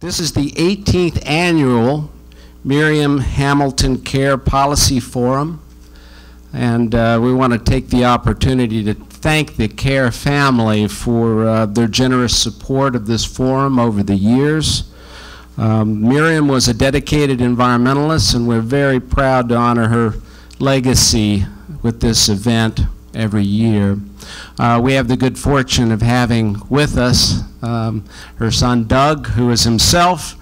This is the 18th annual Miriam Hamilton Keare Policy Forum. And uh, we want to take the opportunity to thank the Keare family for uh, their generous support of this forum over the years. Um, Miriam was a dedicated environmentalist, and we're very proud to honor her legacy with this event every year. Uh, we have the good fortune of having with us um, her son Doug, who is himself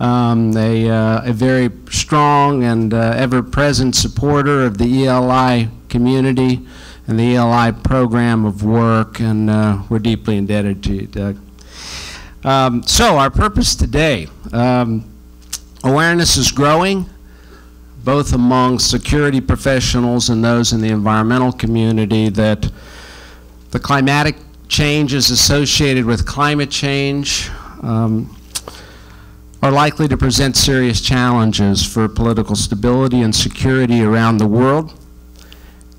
um, a, uh, a, very strong and uh, ever-present supporter of the ELI community and the ELI program of work, and uh, we're deeply indebted to you, Doug. Um, so our purpose today, um, awareness is growing both among security professionals and those in the environmental community that the climatic changes associated with climate change um, are likely to present serious challenges for political stability and security around the world.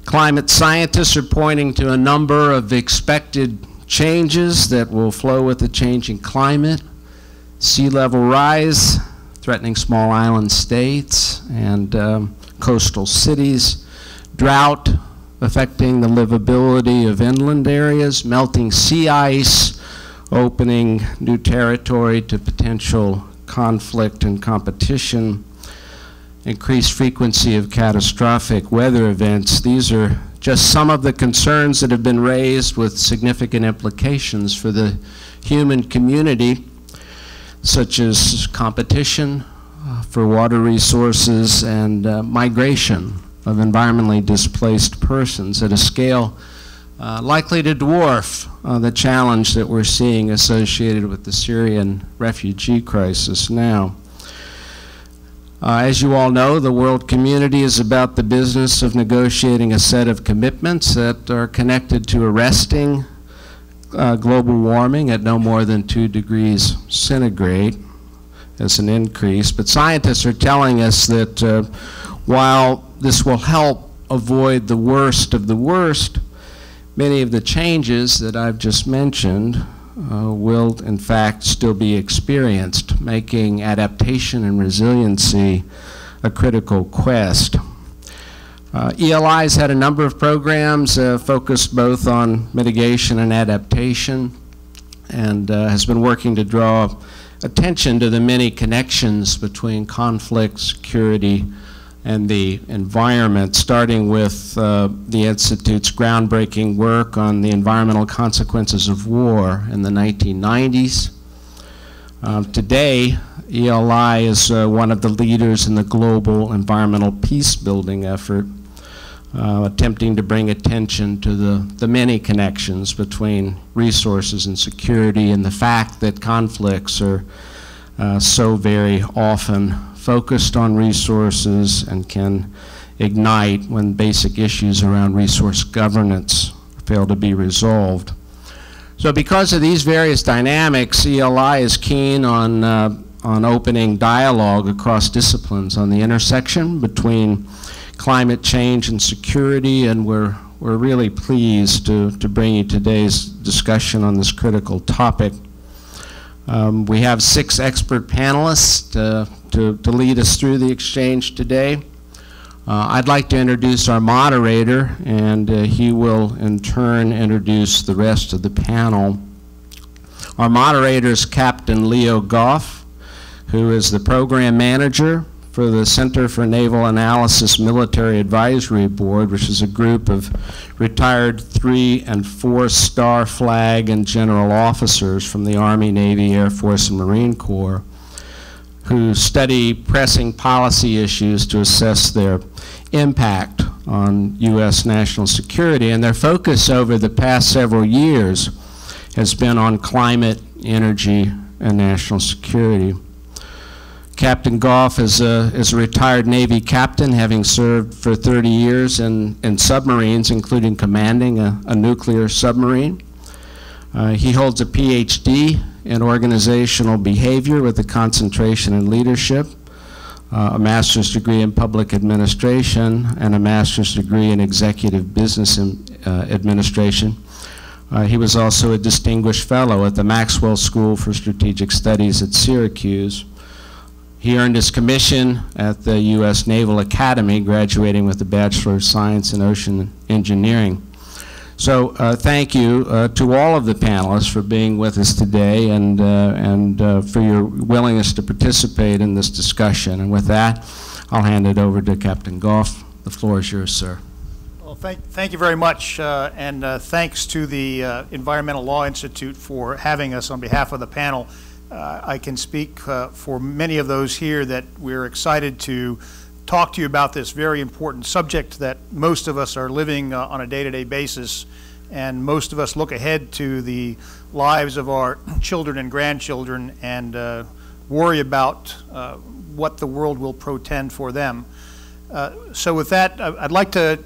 Climate scientists are pointing to a number of expected changes that will flow with the changing climate, sea level rise, threatening small island states and um, coastal cities, drought affecting the livability of inland areas, melting sea ice, opening new territory to potential conflict and competition, increased frequency of catastrophic weather events. These are just some of the concerns that have been raised with significant implications for the human community, such as competition uh, for water resources and uh, migration of environmentally displaced persons at a scale uh, likely to dwarf uh, the challenge that we're seeing associated with the Syrian refugee crisis now. Uh, as you all know, the world community is about the business of negotiating a set of commitments that are connected to arresting uh, global warming at no more than 2 degrees centigrade as an increase. But scientists are telling us that uh, while this will help avoid the worst of the worst, many of the changes that I've just mentioned uh, will in fact still be experienced, making adaptation and resiliency a critical quest. Uh, ELI's had a number of programs uh, focused both on mitigation and adaptation and uh, has been working to draw attention to the many connections between conflict, security, and the environment, starting with uh, the Institute's groundbreaking work on the environmental consequences of war in the 1990s. Uh, today, ELI is uh, one of the leaders in the global environmental peace building effort, uh, attempting to bring attention to the, the many connections between resources and security and the fact that conflicts are uh, so very often focused on resources and can ignite when basic issues around resource governance fail to be resolved. So because of these various dynamics, ELI is keen on, uh, on opening dialogue across disciplines on the intersection between climate change and security, and we're, we're really pleased to, to bring you today's discussion on this critical topic. Um, we have six expert panelists uh, to, to lead us through the exchange today. Uh, I'd like to introduce our moderator, and uh, he will in turn introduce the rest of the panel. Our moderator is Captain Leo Goff, who is the program manager for the Center for Naval Analysis Military Advisory Board, which is a group of retired three and four star flag and general officers from the Army, Navy, Air Force, and Marine Corps who study pressing policy issues to assess their impact on U.S. national security. And their focus over the past several years has been on climate, energy, and national security. Captain Goff is a, is a retired Navy captain, having served for 30 years in, in submarines, including commanding a, a nuclear submarine. Uh, he holds a PhD in organizational behavior with a concentration in leadership, uh, a master's degree in public administration, and a master's degree in executive business in, uh, administration Uh, he was also a distinguished fellow at the Maxwell School for Strategic Studies at Syracuse. He earned his commission at the U.S. Naval Academy, graduating with a Bachelor of Science in Ocean Engineering. So uh, thank you uh, to all of the panelists for being with us today and, uh, and uh, for your willingness to participate in this discussion. And with that, I'll hand it over to Captain Goff. The floor is yours, sir. Well, thank, thank you very much, uh, and uh, thanks to the Environmental Law Institute for having us on behalf of the panel. I can speak for many of those here that we're excited to talk to you about this very important subject that most of us are living uh, on a day-to-day basis and most of us look ahead to the lives of our children and grandchildren and uh, worry about uh, what the world will portend for them. Uh, so with that, I'd like to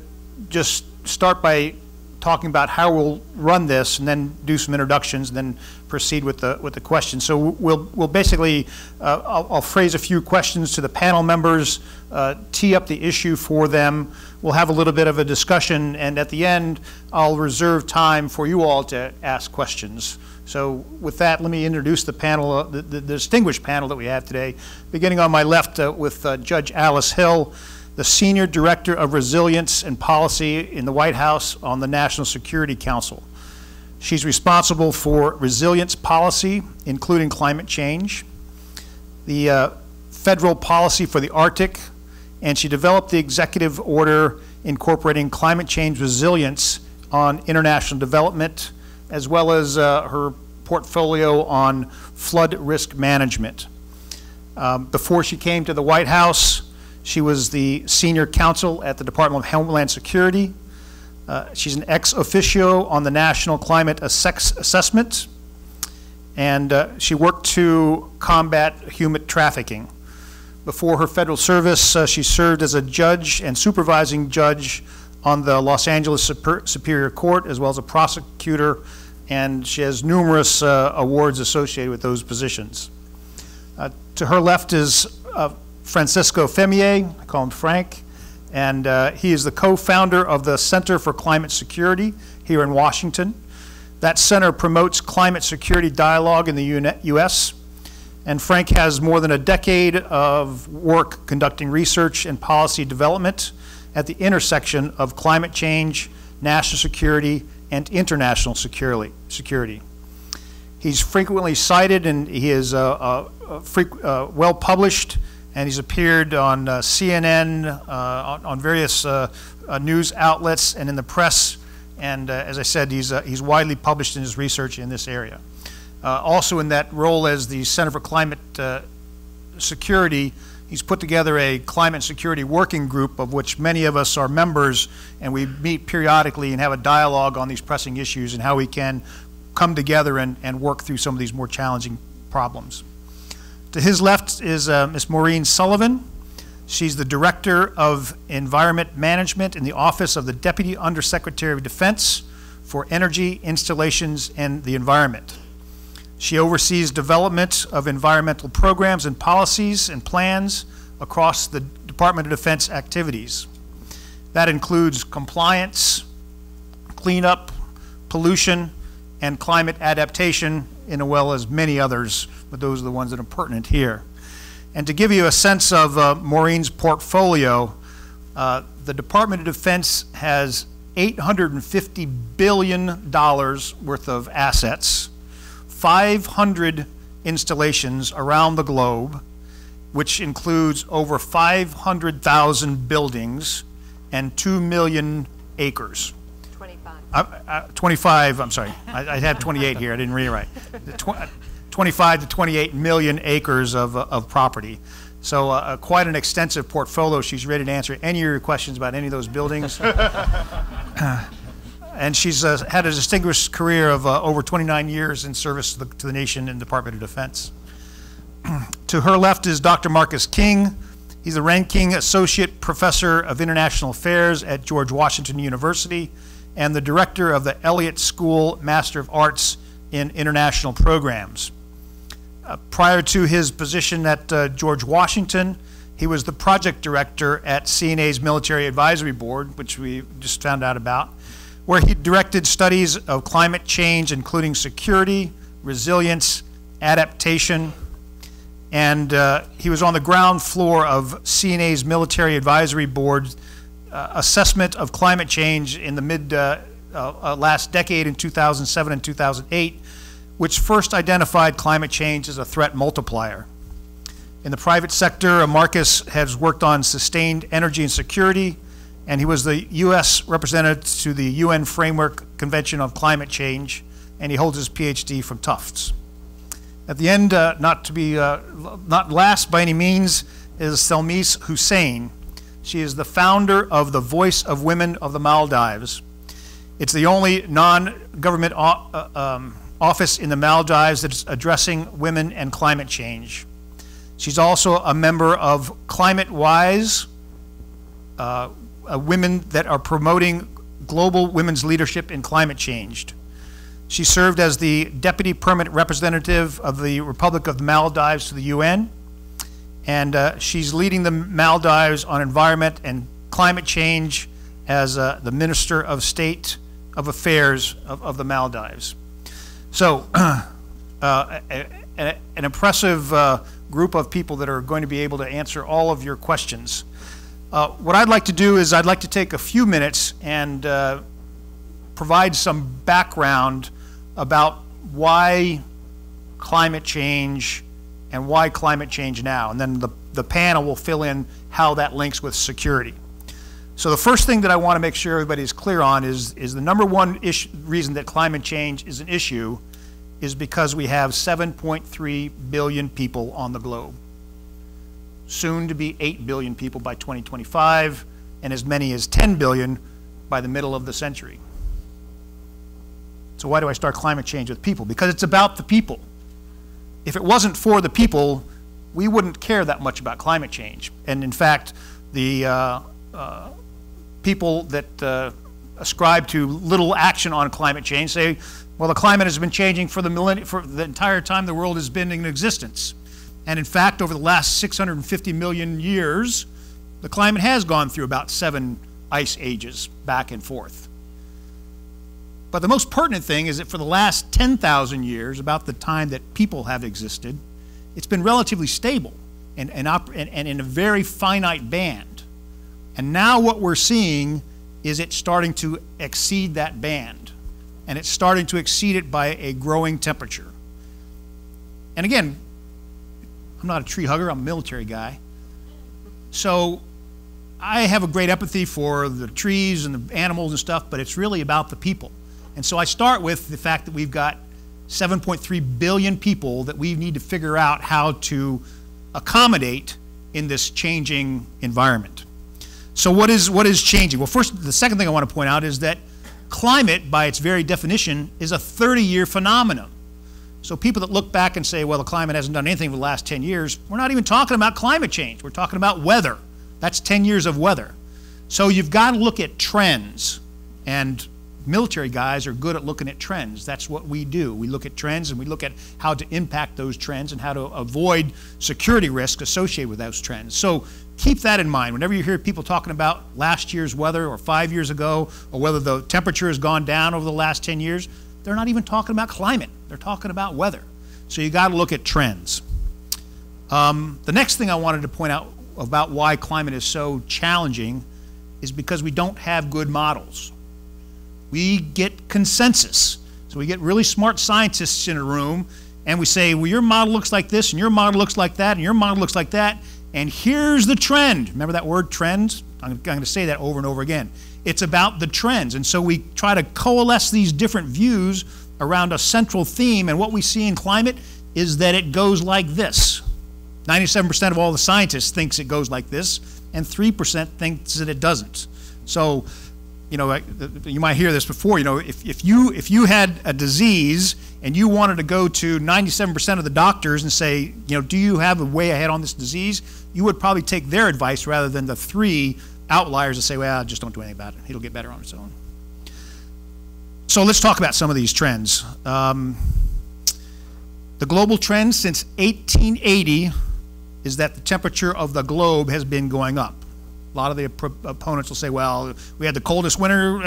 just start by talking about how we'll run this and then do some introductions and then proceed with the with the questions. So we'll we'll basically uh, I'll, I'll, phrase a few questions to the panel members, uh, tee up the issue for them. We'll have a little bit of a discussion, and at the end, I'll reserve time for you all to ask questions. So with that, let me introduce the panel, uh, the, the, distinguished panel that we have today, beginning on my left uh, with uh, Judge Alice Hill the Senior Director of Resilience and Policy in the White House on the National Security Council. She's responsible for resilience policy, including climate change, the uh, federal policy for the Arctic, and she developed the executive order incorporating climate change resilience on international development, as well as uh, her portfolio on flood risk management. Um, before she came to the White House, she was the senior counsel at the Department of Homeland Security. Uh, she's an ex officio on the National Climate Assess Assessment, and uh, she worked to combat human trafficking. Before her federal service, uh, she served as a judge and supervising judge on the Los Angeles Super Superior Court, as well as a prosecutor, and she has numerous uh, awards associated with those positions. Uh, to her left is uh, Francisco Femia, I call him Frank, and uh, he is the co-founder of the Center for Climate Security here in Washington. That center promotes climate security dialogue in the U.S., and Frank has more than a decade of work conducting research and policy development at the intersection of climate change, national security, and international security. He's frequently cited and he is uh, uh, uh, well published and he's appeared on uh, CNN, uh, on, on, various uh, uh, news outlets, and in the press. And uh, as I said, he's, he's widely published in his research in this area. also, in that role as the Center for Climate Security, he's put together a climate security working group of which many of us are members, and we meet periodically and have a dialogue on these pressing issues and how we can come together and, and work through some of these more challenging problems. To his left is uh, Ms. Maureen Sullivan. She's the Director of Environment Management in the Office of the Deputy Undersecretary of Defense for Energy, Installations, and the Environment. She oversees development of environmental programs and policies and plans across the Department of Defense activities. That includes compliance, cleanup, pollution, and climate adaptation, as well as many others but those are the ones that are pertinent here. And to give you a sense of uh, Maureen's portfolio, uh, the Department of Defense has $850 billion worth of assets, 500 installations around the globe, which includes over 500,000 buildings and 2 million acres. 25. Uh, uh, 25, I'm sorry. I, I, had 28 here. I didn't right. 25 to 28 million acres of, uh, of property. So uh, uh, quite an extensive portfolio. She's ready to answer any of your questions about any of those buildings. and she's uh, had a distinguished career of uh, over 29 years in service to the, to the nation and Department of Defense. to her left is Dr. Marcus King. He's a ranking associate professor of international affairs at George Washington University and the director of the Elliott School Master of Arts in International Programs. Prior to his position at uh, George Washington, he was the project director at CNA's Military Advisory Board, which we just found out about, where he directed studies of climate change, including security, resilience, adaptation, and uh, he was on the ground floor of CNA's Military Advisory Board's uh, assessment of climate change in the mid uh, uh last decade in 2007 and 2008, which first identified climate change as a threat multiplier. In the private sector, Marcus has worked on sustained energy and security, and he was the U.S. representative to the UN Framework Convention on Climate Change, and he holds his PhD from Tufts. At the end, uh, not to be uh, not last by any means, is Selmis Hussain. She is the founder of the Voice of Women of the Maldives. It's the only non-government uh, um, office in the Maldives that's addressing women and climate change. She's also a member of Climate Wise, uh, women that are promoting global women's leadership in climate change. She served as the Deputy Permanent Representative of the Republic of the Maldives to the UN, and uh, she's leading the Maldives on environment and climate change as uh, the Minister of State of Affairs of, of the Maldives. So, uh, a, a, an impressive uh, group of people that are going to be able to answer all of your questions. Uh, what I'd like to do is I'd like to take a few minutes and uh, provide some background about why climate change and why climate change now. And then the, the panel will fill in how that links with security. So the first thing that I want to make sure everybody is clear on is, is the number one issue, reason that climate change is an issue is because we have 7.3 billion people on the globe. Soon to be 8 billion people by 2025, and as many as 10 billion by the middle of the century. So why do I start climate change with people? Because it's about the people. If it wasn't for the people, we wouldn't care that much about climate change. And in fact, the uh, uh, people that uh, ascribe to little action on climate change say, well, the climate has been changing for the, for the entire time the world has been in existence. And in fact, over the last 650 million years, the climate has gone through about seven ice ages back and forth. But the most pertinent thing is that for the last 10,000 years, about the time that people have existed, it's been relatively stable and, and, and in a very finite band. And now what we're seeing is it starting to exceed that band. And it's starting to exceed it by a growing temperature. And again, I'm not a tree hugger, I'm a military guy. So I have a great empathy for the trees and the animals and stuff, but it's really about the people. And so I start with the fact that we've got 7.3 billion people that we need to figure out how to accommodate in this changing environment. So what is, what is changing? Well, first, the second thing I want to point out is that climate, by its very definition, is a 30-year phenomenon. So people that look back and say, well, the climate hasn't done anything for the last 10 years, we're not even talking about climate change. We're talking about weather. That's 10 years of weather. So you've got to look at trends. And military guys are good at looking at trends. That's what we do. We look at trends and we look at how to impact those trends and how to avoid security risk associated with those trends. So keep that in mind. Whenever you hear people talking about last year's weather or five years ago or whether the temperature has gone down over the last 10 years, they're not even talking about climate. They're talking about weather. So you got to look at trends. Um, the next thing I wanted to point out about why climate is so challenging is because we don't have good models we get consensus. So we get really smart scientists in a room and we say, well, your model looks like this, and your model looks like that, and your model looks like that, and here's the trend. Remember that word trends? I'm going to say that over and over again. It's about the trends. And so we try to coalesce these different views around a central theme, and what we see in climate is that it goes like this. 97% of all the scientists thinks it goes like this, and 3% thinks that it doesn't. So you know, you might hear this before, you know, if, if, you, if you had a disease and you wanted to go to 97% of the doctors and say, you know, do you have a way ahead on this disease, you would probably take their advice rather than the three outliers that say, well, just don't do anything about it. It'll get better on its own. So let's talk about some of these trends. Um, the global trend since 1880 is that the temperature of the globe has been going up. A lot of the opponents will say, well, we had the coldest winter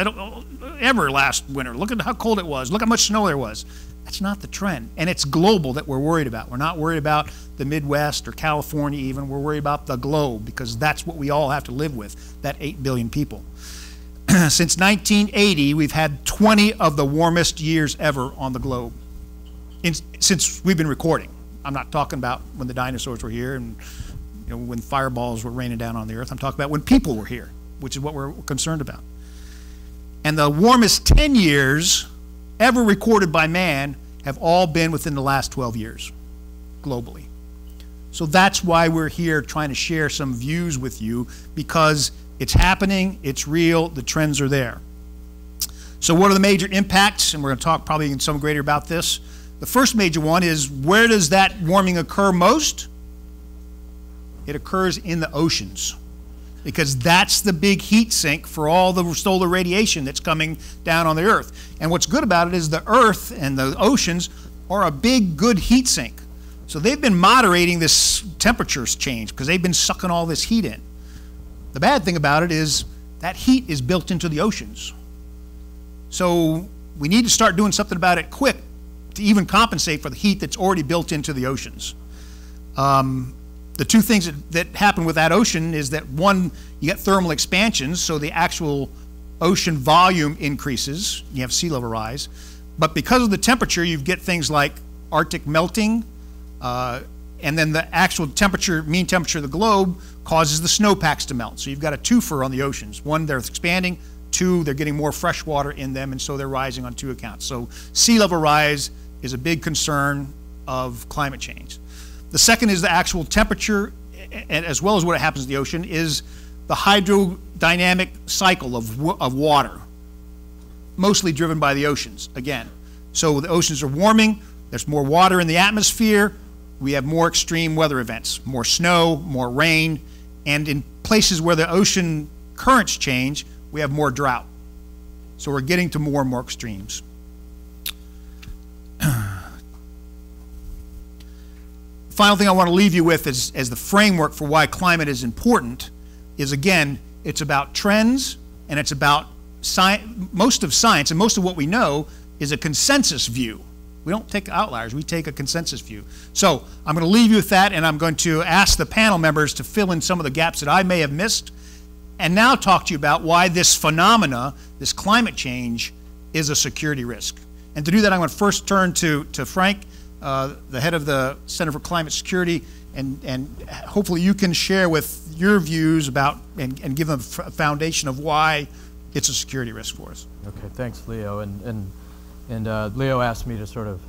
ever last winter. Look at how cold it was. Look how much snow there was. That's not the trend. And it's global that we're worried about. We're not worried about the Midwest or California even. We're worried about the globe because that's what we all have to live with, that 8 billion people. Since 1980, we've had 20 of the warmest years ever on the globe in, since we've been recording. I'm not talking about when the dinosaurs were here and know, when fireballs were raining down on the earth. I'm talking about when people were here, which is what we're concerned about. And the warmest 10 years ever recorded by man have all been within the last 12 years globally. So that's why we're here trying to share some views with you because it's happening, it's real, the trends are there. So, what are the major impacts? And we're going to talk probably in some greater about this. The first major one is where does that warming occur most? It occurs in the oceans because that's the big heat sink for all the solar radiation that's coming down on the Earth. And what's good about it is the Earth and the oceans are a big, good heat sink. So they've been moderating this temperatures change because they've been sucking all this heat in. The bad thing about it is that heat is built into the oceans. So we need to start doing something about it quick to even compensate for the heat that's already built into the oceans. Um, the two things that, that happen with that ocean is that one, you get thermal expansions, so the actual ocean volume increases, you have sea level rise. But because of the temperature, you get things like Arctic melting, uh, and then the actual temperature, mean temperature of the globe, causes the snowpacks to melt. So you've got a twofer on the oceans. One, they're expanding. Two, they're getting more fresh water in them, and so they're rising on two accounts. So sea level rise is a big concern of climate change. The second is the actual temperature, and as well as what happens in the ocean, is the hydrodynamic cycle of, of water, mostly driven by the oceans, again. So the oceans are warming, there's more water in the atmosphere, we have more extreme weather events, more snow, more rain, and in places where the ocean currents change, we have more drought. So we're getting to more and more extremes. Final thing I want to leave you with is, as the framework for why climate is important is again, it's about trends and it's about most of science and most of what we know is a consensus view. We don't take outliers, we take a consensus view. So I'm going to leave you with that, and I'm going to ask the panel members to fill in some of the gaps that I may have missed, and now talk to you about why this phenomena, this climate change, is a security risk. And to do that, I'm going to first turn to, to Frank, uh, the head of the Center for Climate Security, and, and hopefully you can share with your views about and, and give them a foundation of why it's a security risk for us. Okay, thanks, Leo. And, and and uh, Leo asked me to sort of,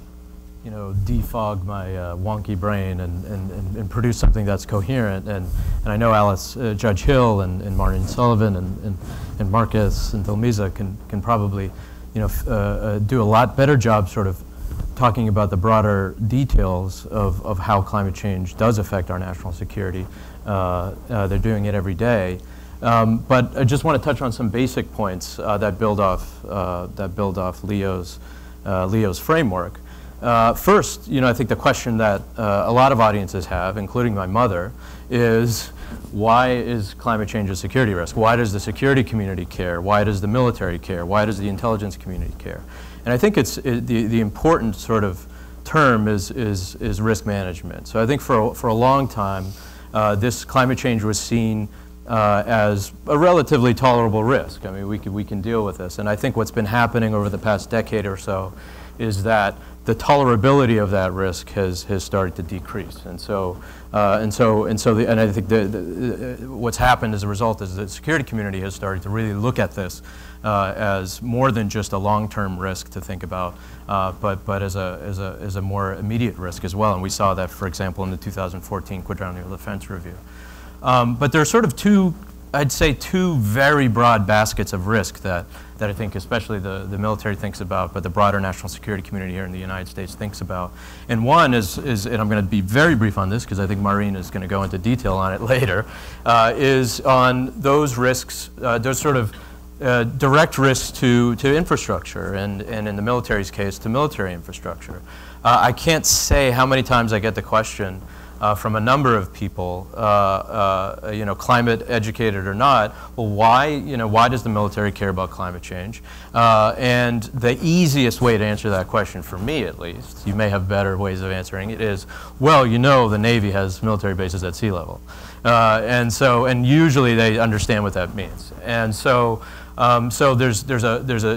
you know, defog my uh, wonky brain and, and, and, and, produce something that's coherent. And, and I know Alice, uh, Judge Hill and, and Martin Sullivan and, and, and Marcus and Thilmeeza can, can probably, you know, uh, do a lot better job sort of talking about the broader details of, of how climate change does affect our national security. Uh, they're doing it every day. Um, but I just want to touch on some basic points uh, that build off uh, that build off Leo's uh, Leo's framework. Uh, first, you know, I think the question that uh, a lot of audiences have, including my mother, is why is climate change a security risk? Why does the security community care? Why does the military care? Why does the intelligence community care? And I think it's it, the the important sort of term is is is risk management. So I think for a, for a long time, uh, this climate change was seen uh, as a relatively tolerable risk. I mean, we can, we can deal with this. And I think what's been happening over the past decade or so is that the tolerability of that risk has, has started to decrease. And so, uh, and so, and so, the, and I think the, the, what's happened as a result is the security community has started to really look at this uh, as more than just a long-term risk to think about, uh, but, but as, a, as, a, as a more immediate risk as well. And we saw that, for example, in the 2014 Quadrennial Defense Review. Um, but there are sort of two, I'd say, two very broad baskets of risk that, that I think especially the, the military thinks about, but the broader national security community here in the United States thinks about. And one is, is and I'm going to be very brief on this because I think Maureen is going to go into detail on it later, uh, is on those risks, uh, those sort of uh, direct risks to, to infrastructure, and, and in the military's case, to military infrastructure. Uh, I can't say how many times I get the question, uh, from a number of people, uh, uh, you know, climate educated or not, well, why, you know, why does the military care about climate change? Uh, and the easiest way to answer that question, for me at least, you may have better ways of answering it, is, well, you know the Navy has military bases at sea level. Uh, and so, and usually they understand what that means. And so, um, so there's, there's a, there's a,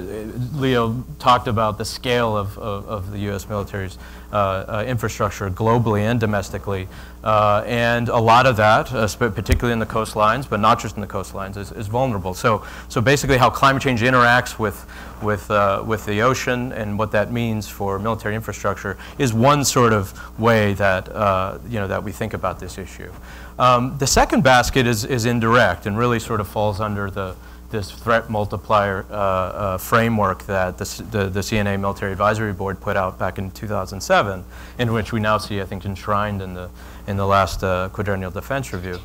Leo talked about the scale of, of, of the U.S. military's uh, uh, infrastructure globally and domestically. Uh, and a lot of that, uh, particularly in the coastlines, but not just in the coastlines, is, is vulnerable. So, so basically how climate change interacts with, with, uh, with the ocean and what that means for military infrastructure is one sort of way that, uh, you know, that we think about this issue. Um, the second basket is, is indirect and really sort of falls under the, this threat multiplier uh, uh, framework that the, the, the, CNA Military Advisory Board put out back in 2007, in which we now see, I think, enshrined in the, in the last uh, quadrennial defense review,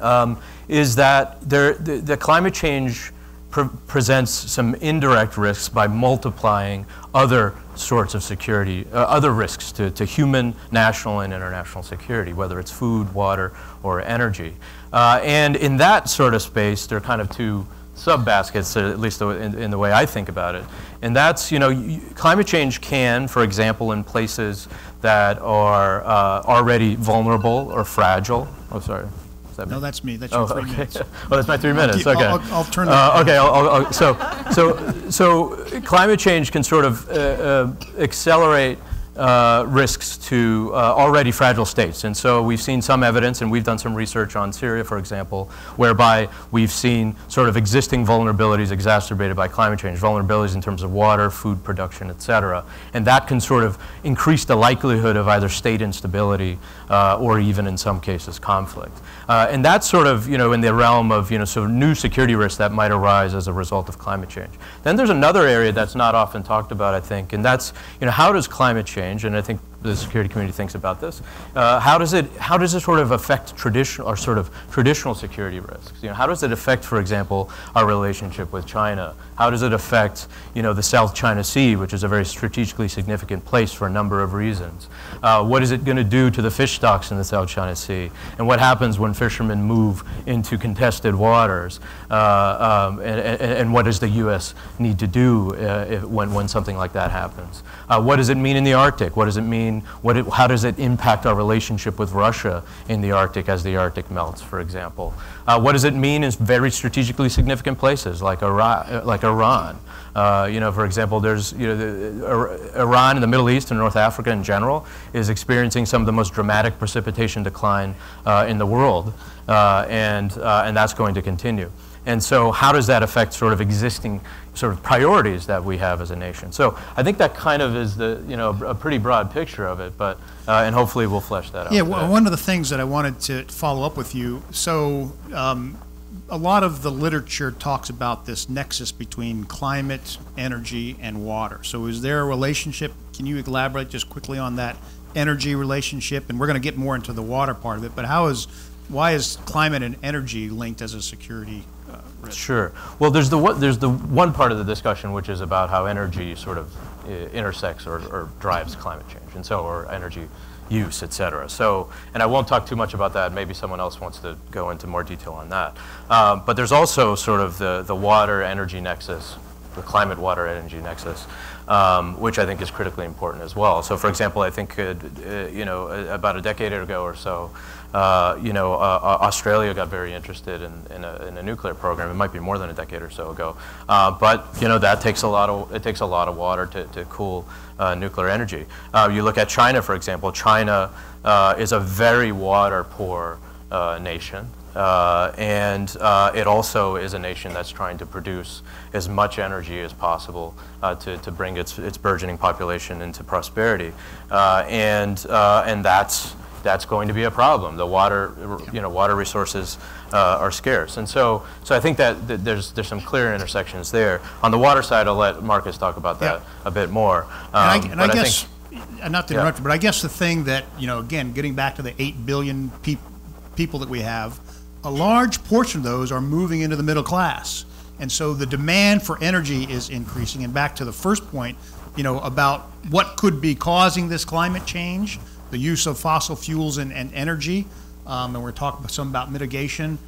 um, is that there, the, the climate change pre presents some indirect risks by multiplying other sorts of security, uh, other risks to, to human, national, and international security, whether it's food, water, or energy. Uh, and in that sort of space, there are kind of two sub-baskets, at least in, in, the way I think about it. And that's, you know, climate change can, for example, in places that are uh, already vulnerable or fragile. Oh, sorry. That no, that's me. That's your oh, three okay. minutes. oh, that's my three minutes. Keep, okay. I'll, I'll, I'll turn. Uh, okay. I'll, I'll, so, so, so climate change can sort of uh, uh, accelerate uh, risks to uh, already fragile states. And so we've seen some evidence, and we've done some research on Syria, for example, whereby we've seen sort of existing vulnerabilities exacerbated by climate change, vulnerabilities in terms of water, food production, et cetera. And that can sort of increase the likelihood of either state instability uh, or even in some cases conflict. Uh, and that's sort of, you know, in the realm of, you know, sort of new security risks that might arise as a result of climate change. Then there's another area that's not often talked about, I think, and that's, you know, how does climate change, and I think the security community thinks about this. Uh, how does it how does it sort of affect traditional or sort of traditional security risks? You know, how does it affect, for example, our relationship with China? How does it affect you know the South China Sea, which is a very strategically significant place for a number of reasons? Uh, what is it going to do to the fish stocks in the South China Sea? And what happens when fishermen move into contested waters? Uh, um, and, and, and, what does the U.S. need to do uh, if, when when something like that happens? Uh, what does it mean in the Arctic? What does it mean? What it, how does it impact our relationship with Russia in the Arctic as the Arctic melts, for example? Uh, what does it mean in very strategically significant places like Iran? Like Iran? Uh, you know, for example, there's you know, the, Iran in the Middle East and North Africa in general is experiencing some of the most dramatic precipitation decline uh, in the world, uh, and uh, and that's going to continue. And so, how does that affect sort of existing sort of priorities that we have as a nation. So I think that kind of is the, you know, a pretty broad picture of it, but, uh, and hopefully we'll flesh that out. Yeah, well, one of the things that I wanted to follow up with you, so um, a lot of the literature talks about this nexus between climate, energy, and water. So is there a relationship? Can you elaborate just quickly on that energy relationship? And we're going to get more into the water part of it, but how is, why is climate and energy linked as a security risk? Sure. Well, there's the one, there's the one part of the discussion which is about how energy sort of uh, intersects or, or drives climate change, and so or energy use, et cetera. So, and I won't talk too much about that. Maybe someone else wants to go into more detail on that. Um, but there's also sort of the, the water energy nexus, the climate water energy nexus, um, which I think is critically important as well. So, for example, I think, uh, uh, you know, about a decade ago or so, uh, you know, uh, uh, Australia got very interested in, in a, in, a, nuclear program. It might be more than a decade or so ago, uh, but you know that takes a lot of it takes a lot of water to, to cool uh, nuclear energy. you look at China, for example. China is a very water poor nation. Uh, and uh, it also is a nation that's trying to produce as much energy as possible uh, to, to bring its, its burgeoning population into prosperity. and, and that's that's going to be a problem. The water, you know, water resources uh, are scarce, and so so I think that, there's there's some clear intersections there. On the water side, I'll let Marcus talk about that yeah. a bit more. Um, and I, and I guess, I not to yeah. interrupt, but I guess the thing that you know, again, getting back to the eight billion pe- people that we have, a large portion of those are moving into the middle class, and so the demand for energy is increasing. And back to the first point, you know, about what could be causing this climate change the use of fossil fuels and, and energy, um, and we're talking some about mitigation.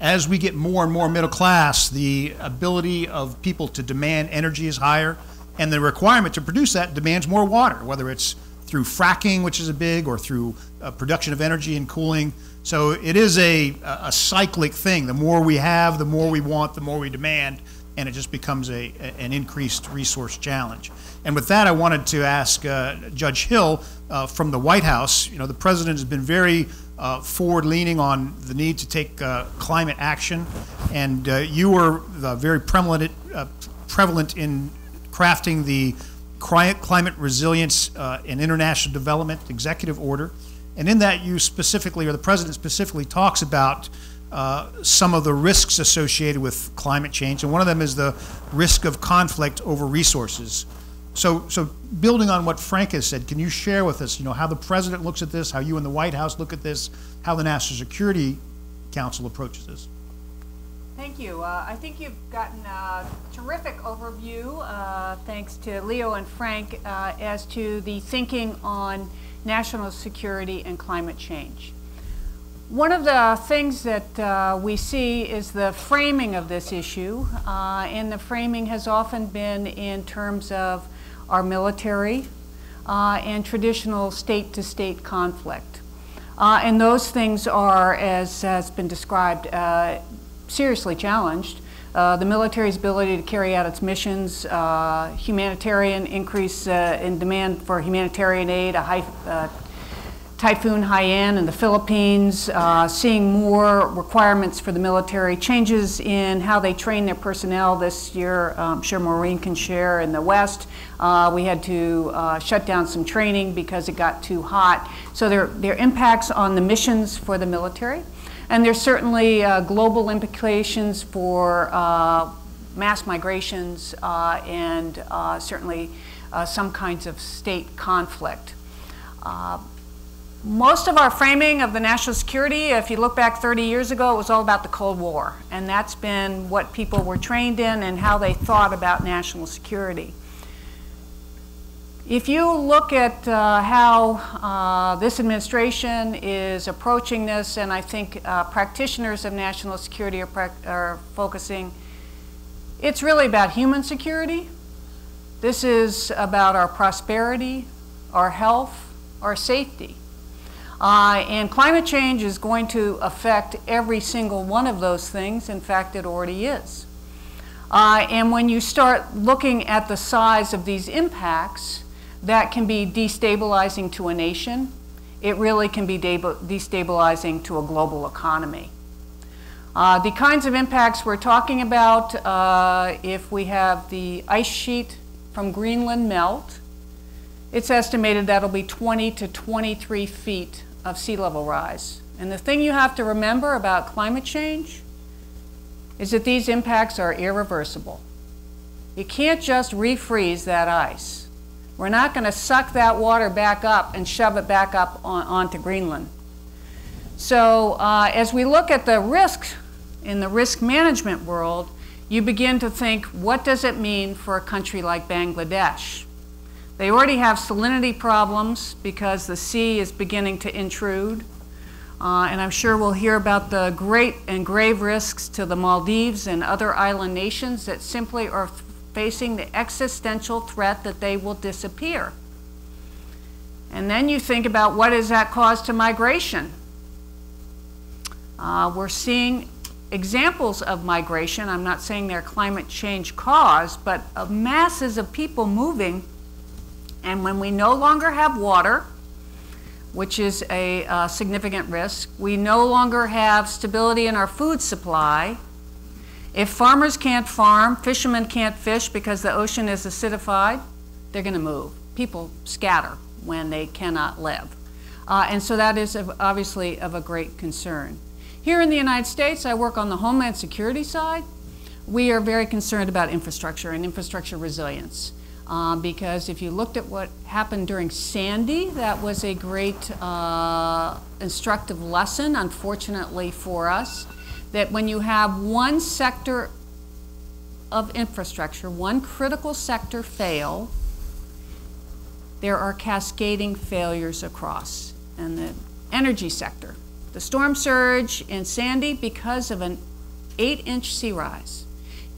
As we get more and more middle class, the ability of people to demand energy is higher, and the requirement to produce that demands more water, whether it's through fracking, which is a big, or through uh, production of energy and cooling. So it is a, a cyclic thing. The more we have, the more we want, the more we demand, and it just becomes a, an increased resource challenge. And with that, I wanted to ask uh, Judge Hill uh, from the White House. You know, the president has been very uh, forward-leaning on the need to take uh, climate action, and uh, you were uh, very prevalent, prevalent in crafting the climate resilience and international development executive order. And in that, you specifically, or the president specifically, talks about uh, some of the risks associated with climate change, and one of them is the risk of conflict over resources. So, so building on what Frank has said, can you share with us, you know, how the president looks at this, how you and the White House look at this, how the National Security Council approaches this? Thank you. Uh, I think you've gotten a terrific overview, uh, thanks to Leo and Frank, uh, as to the thinking on national security and climate change. One of the things that uh, we see is the framing of this issue, uh, and the framing has often been in terms of our military uh, and traditional state-to-state -state conflict. Uh, and those things are, as has been described, uh, seriously challenged. Uh, the military's ability to carry out its missions, humanitarian increase in demand for humanitarian aid, a high Typhoon Haiyan in the Philippines, uh, seeing more requirements for the military, changes in how they train their personnel this year. I'm sure Maureen can share in the West. Uh, we had to uh, shut down some training because it got too hot. So there, there are impacts on the missions for the military. And there's certainly uh, global implications for uh, mass migrations uh, and certainly some kinds of state conflict most of our framing of the national security, if you look back 30 years ago, it was all about the Cold War. And that's been what people were trained in and how they thought about national security. If you look at uh, how uh, this administration is approaching this, and I think uh, practitioners of national security are, are focusing, it's really about human security. This is about our prosperity, our health, our safety. Uh, and climate change is going to affect every single one of those things. In fact, it already is. Uh, and when you start looking at the size of these impacts, that can be destabilizing to a nation. It really can be destabilizing to a global economy. Uh, the kinds of impacts we're talking about, uh, if we have the ice sheet from Greenland melt, it's estimated that'll be 20 to 23 feet of sea level rise. And the thing you have to remember about climate change is that these impacts are irreversible. You can't just refreeze that ice. We're not going to suck that water back up and shove it back up on, onto Greenland. So uh, as we look at the risks in the risk management world, you begin to think, what does it mean for a country like Bangladesh? They already have salinity problems because the sea is beginning to intrude. Uh, and I'm sure we'll hear about the great and grave risks to the Maldives and other island nations that simply are facing the existential threat that they will disappear. And then you think about what is that cause to migration? Uh, we're seeing examples of migration. I'm not saying they're climate change caused, but of masses of people moving and when we no longer have water, which is a uh, significant risk, we no longer have stability in our food supply. If farmers can't farm, fishermen can't fish because the ocean is acidified, they're going to move. People scatter when they cannot live. Uh, and so that is obviously of a great concern. Here in the United States, I work on the Homeland Security side. We are very concerned about infrastructure and infrastructure resilience. Um, because if you looked at what happened during Sandy, that was a great uh, instructive lesson, unfortunately for us, that when you have one sector of infrastructure, one critical sector fail, there are cascading failures across. And the energy sector, the storm surge in Sandy, because of an eight inch sea rise,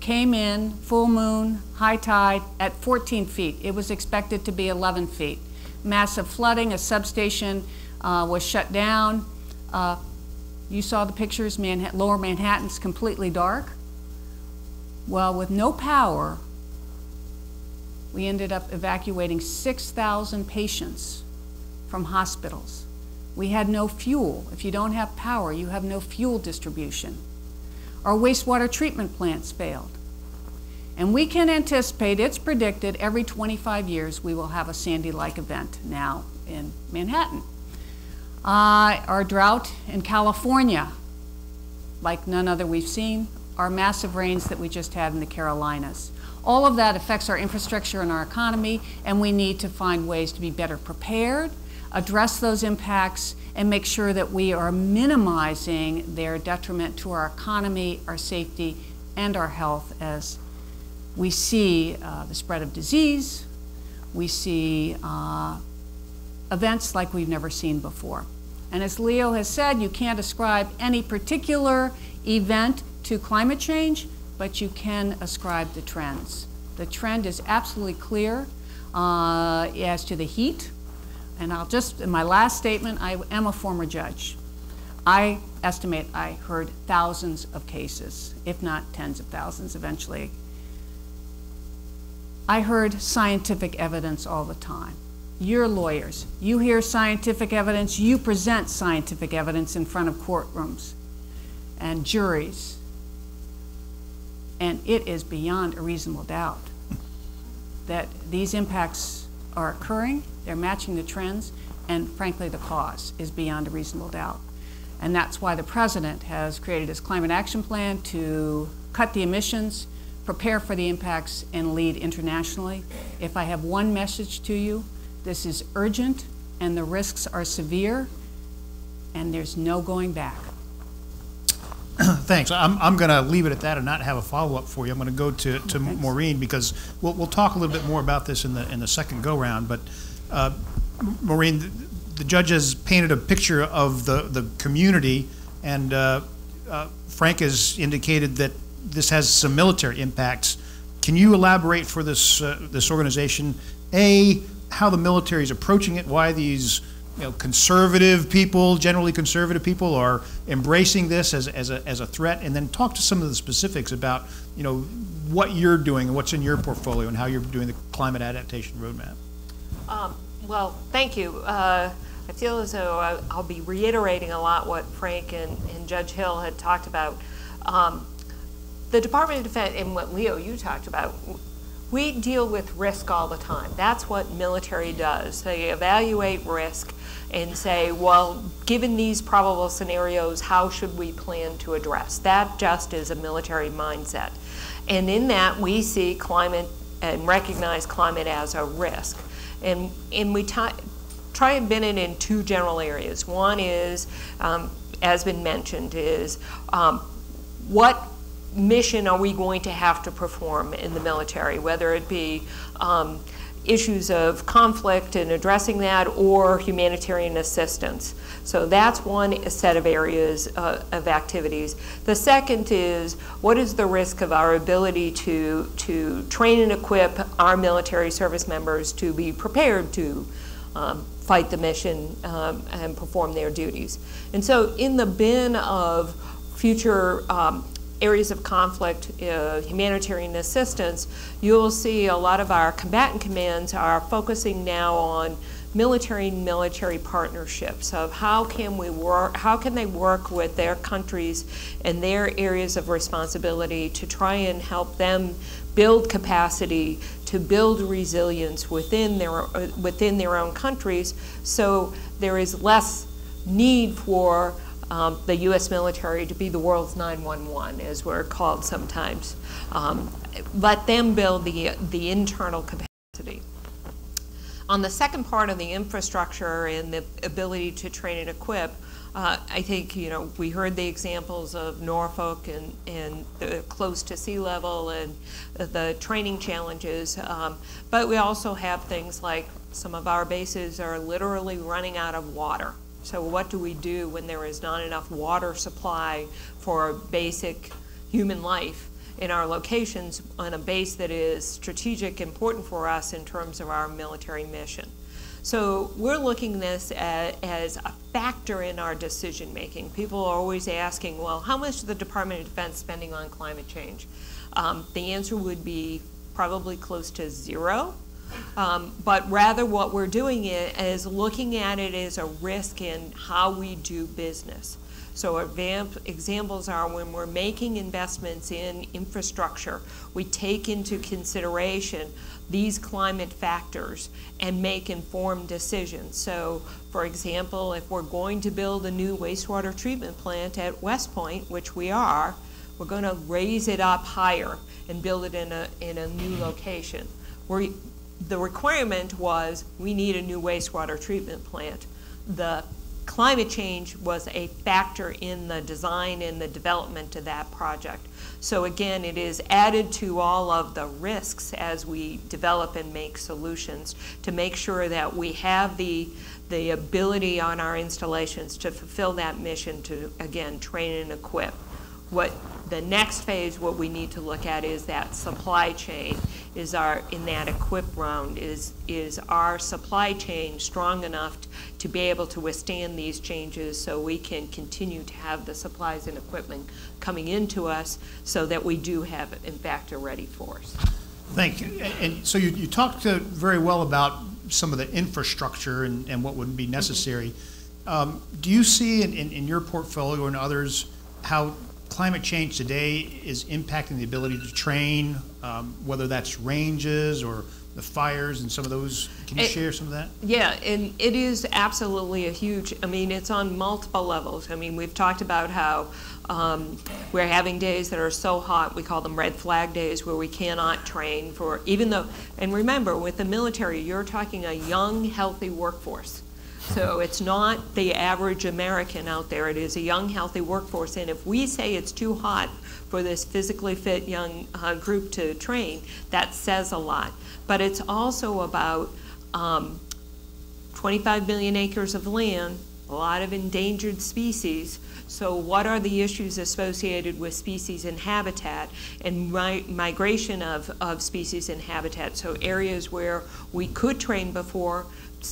came in full moon, high tide at 14 feet. It was expected to be 11 feet. Massive flooding, a substation uh, was shut down. Uh, you saw the pictures, Manha- lower Manhattan's completely dark. Well, with no power, we ended up evacuating 6,000 patients from hospitals. We had no fuel. If you don't have power, you have no fuel distribution. Our wastewater treatment plants failed. And we can anticipate, it's predicted every 25 years we will have a Sandy like event now in Manhattan. Uh, our drought in California, like none other we've seen, our massive rains that we just had in the Carolinas. All of that affects our infrastructure and our economy, and we need to find ways to be better prepared, address those impacts, and make sure that we are minimizing their detriment to our economy, our safety, and our health as we see uh, the spread of disease, we see uh, events like we've never seen before. And as Leo has said, you can't ascribe any particular event to climate change, but you can ascribe the trends. The trend is absolutely clear uh, as to the heat. And I'll just, in my last statement, I am a former judge. I estimate I heard thousands of cases, if not tens of thousands eventually. I heard scientific evidence all the time. You're lawyers. You hear scientific evidence, you present scientific evidence in front of courtrooms and juries. And it is beyond a reasonable doubt that these impacts are occurring, they're matching the trends, and frankly, the cause is beyond a reasonable doubt. And that's why the president has created his climate action plan to cut the emissions, prepare for the impacts, and lead internationally. If I have one message to you, this is urgent and the risks are severe, and there's no going back. Thanks. I'm, I'm going to leave it at that and not have a follow-up for you. I'm going to go to, to Thanks. Maureen because we'll, we'll talk a little bit more about this in the, in the second go-round. But uh, Maureen, the- the judge has painted a picture of the, the community, and uh, uh, Frank has indicated that this has some military impacts. Can you elaborate for this, uh, this organization, A, how the military is approaching it, why these, you know, conservative people, generally conservative people, are embracing this as, as a, as a threat, and then talk to some of the specifics about, you know, what you're doing and what's in your portfolio and how you're doing the climate adaptation roadmap. Um, Well, thank you. Uh, I feel as though I'll be reiterating a lot what Frank and and Judge Hill had talked about. Um, The Department of Defense, and what Leo, you talked about, we deal with risk all the time. That's what military does. They evaluate risk and say, well, given these probable scenarios, how should we plan to address? That just is a military mindset. And in that, we see climate and recognize climate as a risk. And, and we try and bend it in two general areas. One is, um, as been mentioned, is um, what mission are we going to have to perform in the military, whether it be um, issues of conflict and addressing that or humanitarian assistance. So that's one set of areas uh, of activities. The second is what is the risk of our ability to, to train and equip our military service members to be prepared to um, fight the mission um, and perform their duties. And so in the bin of future um, areas of conflict, uh, humanitarian assistance, you'll see a lot of our combatant commands are focusing now on military-military partnerships of how can we work how can they work with their countries and their areas of responsibility to try and help them build capacity to build resilience within their uh, within their own countries. So there is less need for um, the U.S. military to be the world's 911, as we're called sometimes. Um, let them build the, the internal capacity. On the second part of the infrastructure and the ability to train and equip, uh, I think, you know, we heard the examples of Norfolk and, and uh, close to sea level and the training challenges, um, but we also have things like Some of our bases are literally running out of water. So what do we do when there is not enough water supply for basic human life in our locations on a base that is strategic, important for us in terms of our military mission? So we're looking this as, as a factor in our decision making. People are always asking, well, how much is the Department of Defense spending on climate change? Um, the answer would be probably close to zero. Um, but rather what we're doing is looking at it as a risk in how we do business. So examples are when we're making investments in infrastructure, we take into consideration these climate factors and make informed decisions. So, for example, if we're going to build a new wastewater treatment plant at West Point, which we are, we're going to raise it up higher and build it in a, in a new location. We're, the requirement was we need a new wastewater treatment plant. The climate change was a factor in the design and the development of that project. So again, it is added to all of the risks as we develop and make solutions to make sure that we have the the ability on our installations to fulfill that mission to again train and equip what the next phase, what we need to look at is that supply chain. Is our in that equip round is is our supply chain strong enough to be able to withstand these changes, so we can continue to have the supplies and equipment coming into us, so that we do have in fact a ready force. Thank you. And so you, you talked uh, very well about some of the infrastructure and, and what would be necessary. Um, do you see in, in, in your portfolio and others how climate change today is impacting the ability to train, um, whether that's ranges or the fires and some of those. Can you it, share some of that? Yeah, and it is absolutely a huge, I mean, it's on multiple levels. I mean, we've talked about how um, we're having days that are so hot, we call them red flag days, where we cannot train for, even though, and remember, with the military, you're talking a young, healthy workforce. So it's not the average American out there. It is a young, healthy workforce. And if we say it's too hot for this physically fit young uh, group to train, that says a lot. But it's also about um, 25 million acres of land, a lot of endangered species. So what are the issues associated with species and habitat and mi migration of, of species and habitat? So areas where we could train before,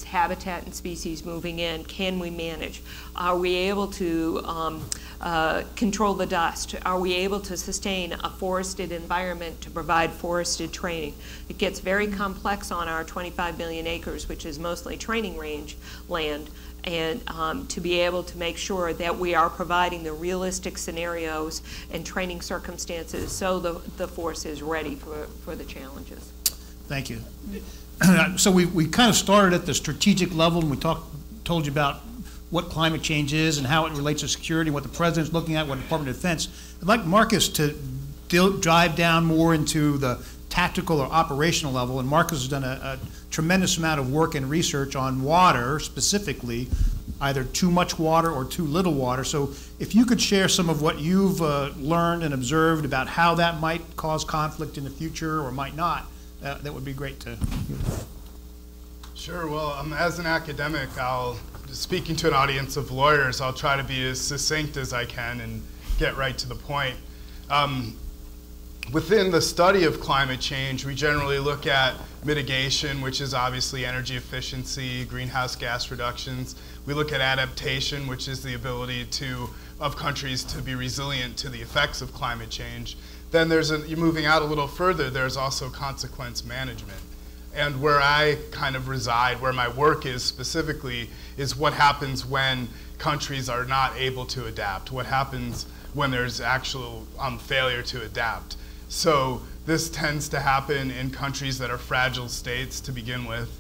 habitat and species moving in, can we manage? Are we able to um, uh, control the dust? Are we able to sustain a forested environment to provide forested training? It gets very complex on our 25 million acres, which is mostly training range land, and um, to be able to make sure that we are providing the realistic scenarios and training circumstances so the, the force is ready for, for the challenges. Thank you. so we, we kind of started at the strategic level and we talked, told you about what climate change is and how it relates to security, what the president's looking at, what the Department of Defense. I'd like Marcus to drive down more into the tactical or operational level, and Marcus has done a, a, tremendous amount of work and research on water specifically, either too much water or too little water. So if you could share some of what you've uh, learned and observed about how that might cause conflict in the future or might not, that, that would be great to Sure. Well, um, as an academic, I'll speaking to an audience of lawyers. I'll try to be as succinct as I can and get right to the point. Um, within the study of climate change, we generally look at mitigation, which is obviously energy efficiency, greenhouse gas reductions. We look at adaptation, which is the ability to of countries to be resilient to the effects of climate change. Then there's a, you're moving out a little further, there's also consequence management. And where I kind of reside, where my work is specifically, is what happens when countries are not able to adapt, what happens when there's actual um, failure to adapt. So this tends to happen in countries that are fragile states to begin with.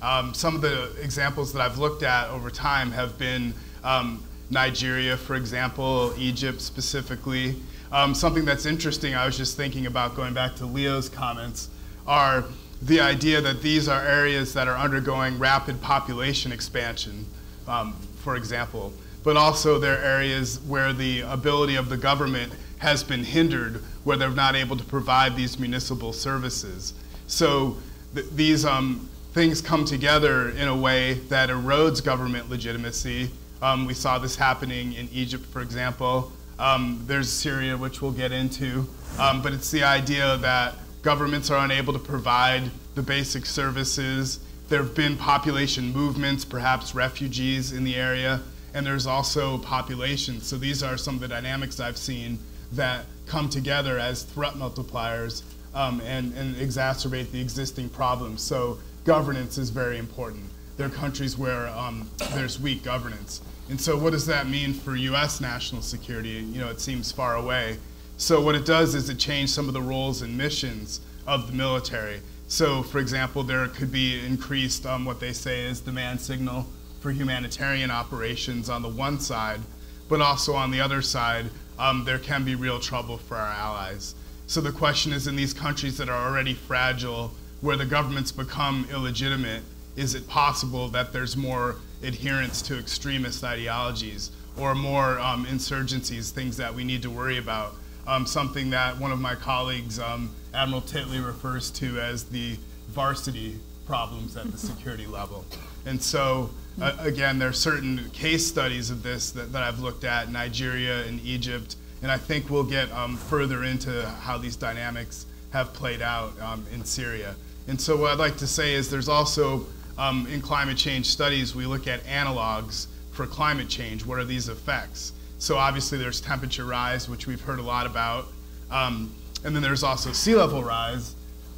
Um, some of the examples that I've looked at over time have been um, Nigeria, for example, Egypt specifically. Um, something that's interesting, I was just thinking about going back to Leo's comments, are the idea that these are areas that are undergoing rapid population expansion, um, for example, but also they're areas where the ability of the government has been hindered, where they're not able to provide these municipal services. So th these um, things come together in a way that erodes government legitimacy. Um, we saw this happening in Egypt, for example. Um, there's Syria, which we'll get into. Um, but it's the idea that governments are unable to provide the basic services. There have been population movements, perhaps refugees in the area, and there's also populations. So these are some of the dynamics I've seen that come together as threat multipliers um, and, and exacerbate the existing problems. So governance is very important. There are countries where um, there's weak governance. And so what does that mean for U.S. national security? You know, it seems far away. So what it does is it changed some of the roles and missions of the military. So, for example, there could be increased um, what they say is demand signal for humanitarian operations on the one side, but also on the other side, um, there can be real trouble for our allies. So the question is in these countries that are already fragile, where the governments become illegitimate, is it possible that there's more adherence to extremist ideologies or more um, insurgencies, things that we need to worry about? Um, something that one of my colleagues, um, Admiral Titley, refers to as the varsity problems at the security level. And so, uh, again, there are certain case studies of this that, that I've looked at, Nigeria and Egypt, and I think we'll get um, further into how these dynamics have played out um, in Syria. And so what I'd like to say is there's also, um, in climate change studies, we look at analogs for climate change. What are these effects? So obviously there's temperature rise, which we've heard a lot about. Um, and then there's also sea level rise,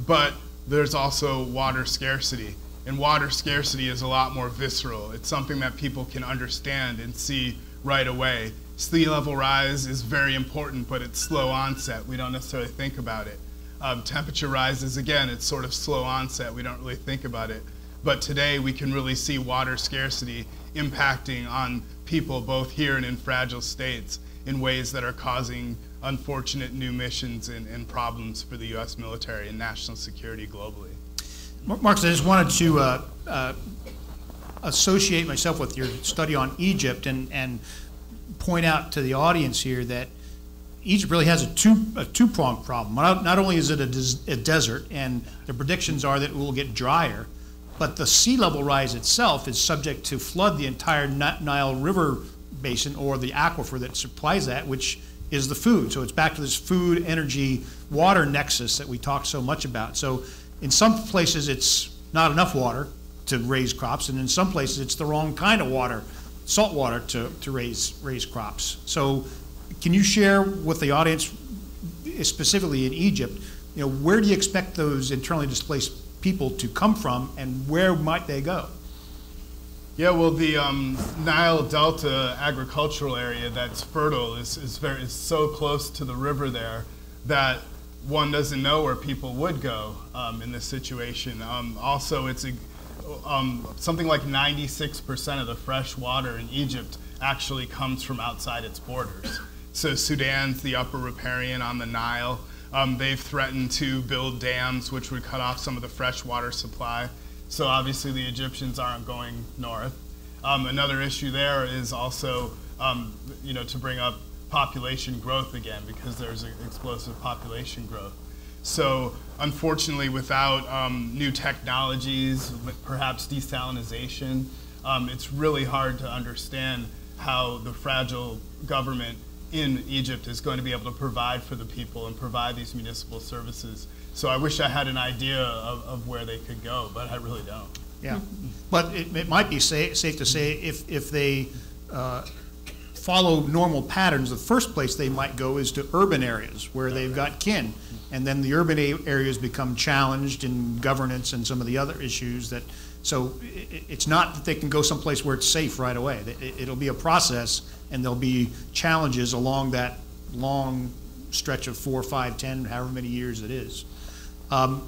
but there's also water scarcity. And water scarcity is a lot more visceral. It's something that people can understand and see right away sea level rise is very important, but it's slow onset. We don't necessarily think about it. Um, temperature rises, again, it's sort of slow onset. We don't really think about it. But today we can really see water scarcity impacting on people both here and in fragile states in ways that are causing unfortunate new missions and, and problems for the U.S. military and national security globally. Marcus, I just wanted to uh, uh, associate myself with your study on Egypt and, and point out to the audience here that Egypt really has a two a two pronged problem. Not, not, only is it a, des, a, desert, and the predictions are that it will get drier, but the sea level rise itself is subject to flood the entire Nile River basin or the aquifer that supplies that, which is the food. So it's back to this food, energy, water nexus that we talk so much about. So in some places it's not enough water to raise crops, and in some places it's the wrong kind of water salt water to, to raise, raise crops. So can you share with the audience, specifically in Egypt, you know, where do you expect those internally displaced people to come from and where might they go? Yeah, well, the um, Nile Delta agricultural area that's fertile is, is, very, is so close to the river there that one doesn't know where people would go um, in this situation. Um, also, it's a, um, something like 96% of the fresh water in Egypt actually comes from outside its borders. So Sudan's the upper riparian on the Nile. Um, they've threatened to build dams which would cut off some of the fresh water supply. So obviously the Egyptians aren't going north. Um, another issue there is also, um, you know, to bring up population growth again because there's explosive population growth. So unfortunately, without um, new technologies, perhaps desalination, um, it's really hard to understand how the fragile government in Egypt is going to be able to provide for the people and provide these municipal services. So I wish I had an idea of, of where they could go, but I really don't. Yeah, but it, it might be safe, safe to say if, if they uh, follow normal patterns, the first place they might go is to urban areas where they've got kin and then the urban areas become challenged in governance and some of the other issues that so it's not that they can go someplace where it's safe right away. It'll be a process and there'll be challenges along that long stretch of four five ten however many years it is. Um,